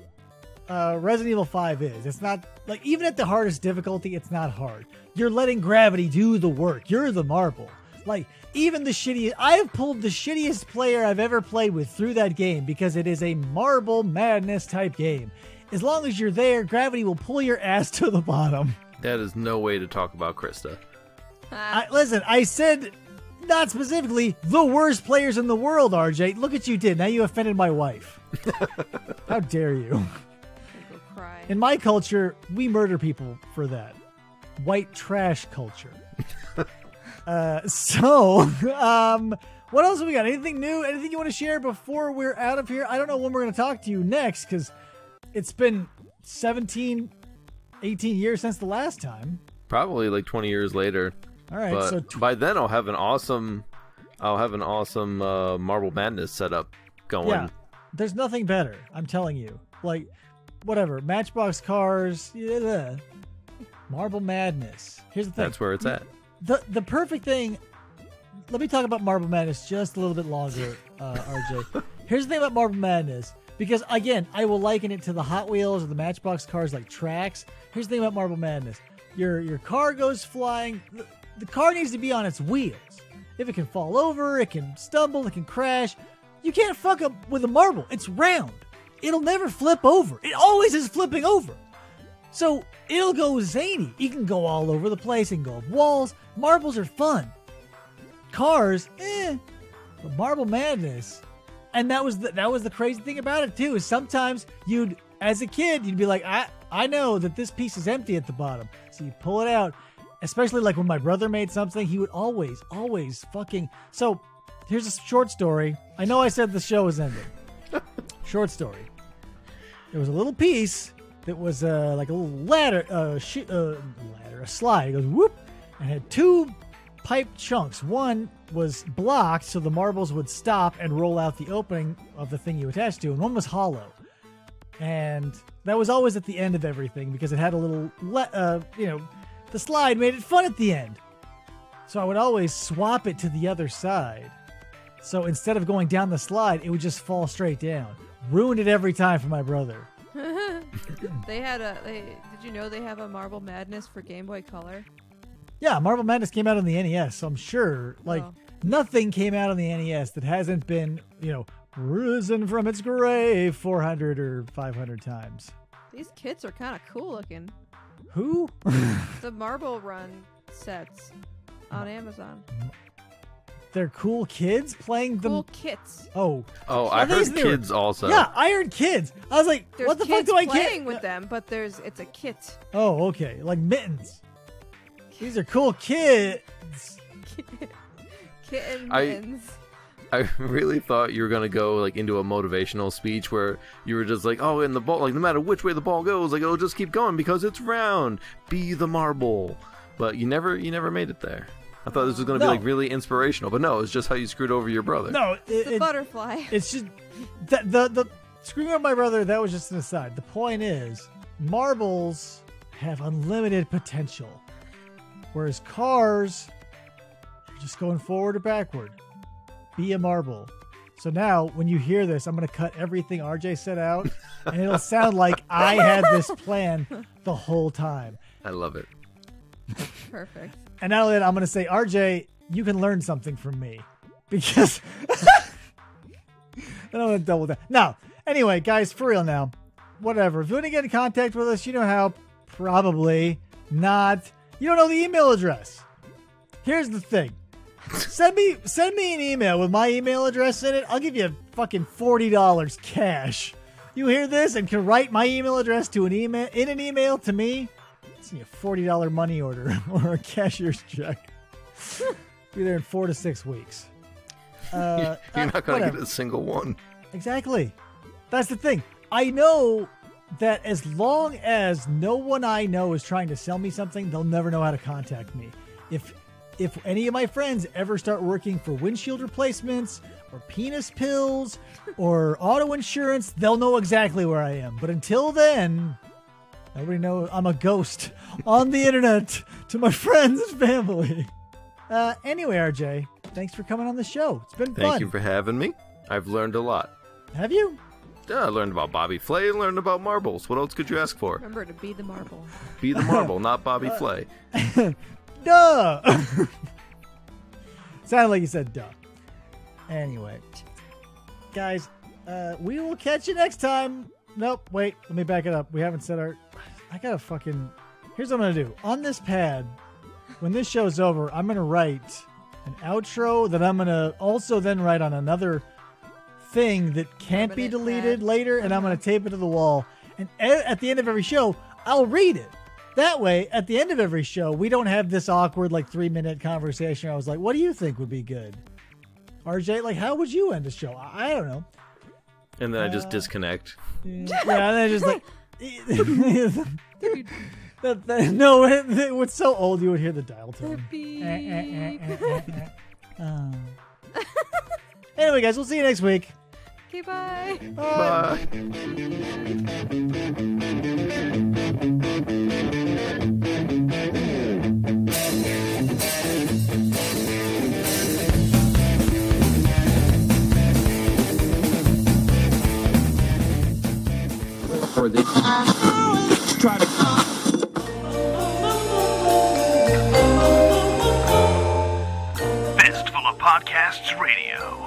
uh, Resident Evil 5 is. It's not Like even at the hardest difficulty, it's not hard. You're letting gravity do the work. You're the marble. Like even the shittiest, I have pulled the shittiest player I've ever played with through that game because it is a marble madness type game. As long as you're there, gravity will pull your ass to the bottom. That is no way to talk about Krista. I, listen, I said not specifically the worst players in the world, RJ. Look at you did. Now you offended my wife. How dare you? Go cry. In my culture, we murder people for that. White trash culture. uh, so, um, what else have we got? Anything new? Anything you want to share before we're out of here? I don't know when we're going to talk to you next because it's been 17, 18 years since the last time. Probably like 20 years later. All right, but so tw- by then I'll have an awesome, I'll have an awesome uh, Marble Madness setup going. Yeah, there's nothing better. I'm telling you. Like, whatever. Matchbox cars. Yeah. Marble Madness. Here's the thing. That's where it's at. the the perfect thing. Let me talk about Marble Madness just a little bit longer, uh, RJ. Here's the thing about Marble Madness, because again, I will liken it to the Hot Wheels or the Matchbox cars like tracks. Here's the thing about Marble Madness: your your car goes flying. The, the car needs to be on its wheels. If it can fall over, it can stumble, it can crash. You can't fuck up with a marble. It's round. It'll never flip over. It always is flipping over. So it'll go zany. You can go all over the place and go up walls. Marbles are fun. Cars, eh. But Marble Madness, and that was the, that was the crazy thing about it too. Is sometimes you'd, as a kid, you'd be like, I I know that this piece is empty at the bottom, so you pull it out. Especially like when my brother made something, he would always, always fucking. So here's a short story. I know I said the show was ending. short story. There was a little piece that was uh, like a little ladder, uh, sh- uh, ladder, a slide. It goes whoop, and had two pipe chunks. One was blocked so the marbles would stop and roll out the opening of the thing you attached to, and one was hollow. And that was always at the end of everything because it had a little, le- uh, you know, the slide made it fun at the end. So I would always swap it to the other side. So instead of going down the slide, it would just fall straight down. Ruined it every time for my brother. They had a. They, did you know they have a Marble Madness for Game Boy Color? Yeah, Marble Madness came out on the NES, so I'm sure like Oh. nothing came out on the NES that hasn't been, you know, risen from its grave 400 or 500 times. These kits are kind of cool looking. Who? The Marble Run sets on Amazon. They're cool kids playing them. Cool kits. Oh, Oh, Are I these heard new? kids also. yeah, I heard kids. I was like, There's what the fuck do I playing get? with them, but there's it's a kit. Oh, okay, like mittens. These are cool kids. Kitten I- mittens. I really thought you were gonna go like into a motivational speech where you were just like, oh, and the ball, like no matter which way the ball goes, like it'll just keep going because it's round. Be the marble. But you never, you never made it there. I thought this was gonna No. be like really inspirational, but no, it's just how you screwed over your brother. No, it, The it- butterfly. it's just that the the screwing up my brother. That was just an aside. The point is, marbles have unlimited potential, whereas cars are just going forward or backward. Be a marble. So now, when you hear this, I'm going to cut everything RJ said out, and it'll sound like I had this plan the whole time. I love it. Perfect. And only that, I'm going to say, RJ, you can learn something from me. Because. I'm going to double that. Now, anyway, guys, for real now. Whatever. If you want to get in contact with us, you know how. Probably not. You don't know the email address. Here's the thing. Send me send me an email with my email address in it. I'll give you a fucking forty dollars cash. You hear this and can write my email address to an email in an email to me. It's a forty dollar money order or a cashier's check. Be there in four to six weeks. Uh, You're uh, not gonna whatever. get a single one. Exactly. That's the thing. I know that as long as no one I know is trying to sell me something, they'll never know how to contact me. If if any of my friends ever start working for windshield replacements or penis pills or auto insurance, they'll know exactly where I am. But until then, nobody knows I'm a ghost on the internet to my friends and family. Uh, anyway, RJ, thanks for coming on the show. It's been Thank fun. Thank you for having me. I've learned a lot. Have you? Yeah, I learned about Bobby Flay. Learned about marbles. What else could you ask for? Remember to be the marble. Be the marble, not Bobby Flay. Duh. Sounded like you said duh. Anyway, guys, uh, we will catch you next time. Nope, wait, let me back it up. We haven't said our. I gotta fucking. Here's what I'm gonna do. On this pad, when this show's over, I'm gonna write an outro that I'm gonna also then write on another thing that can't be deleted pad. later, and I'm gonna tape it to the wall. And at the end of every show, I'll read it. That way, at the end of every show, we don't have this awkward like three minute conversation. I was like, "What do you think would be good?" RJ, like, how would you end a show? I, I don't know. And then I just Uh, disconnect. Yeah, and then just like, that, that, no, it, it was so old you would hear the dial tone. Eh, eh, eh, eh, eh, eh. Oh. anyway, guys, we'll see you next week. Okay, bye. Bye. Or they try to. Fistful of Podcasts Radio.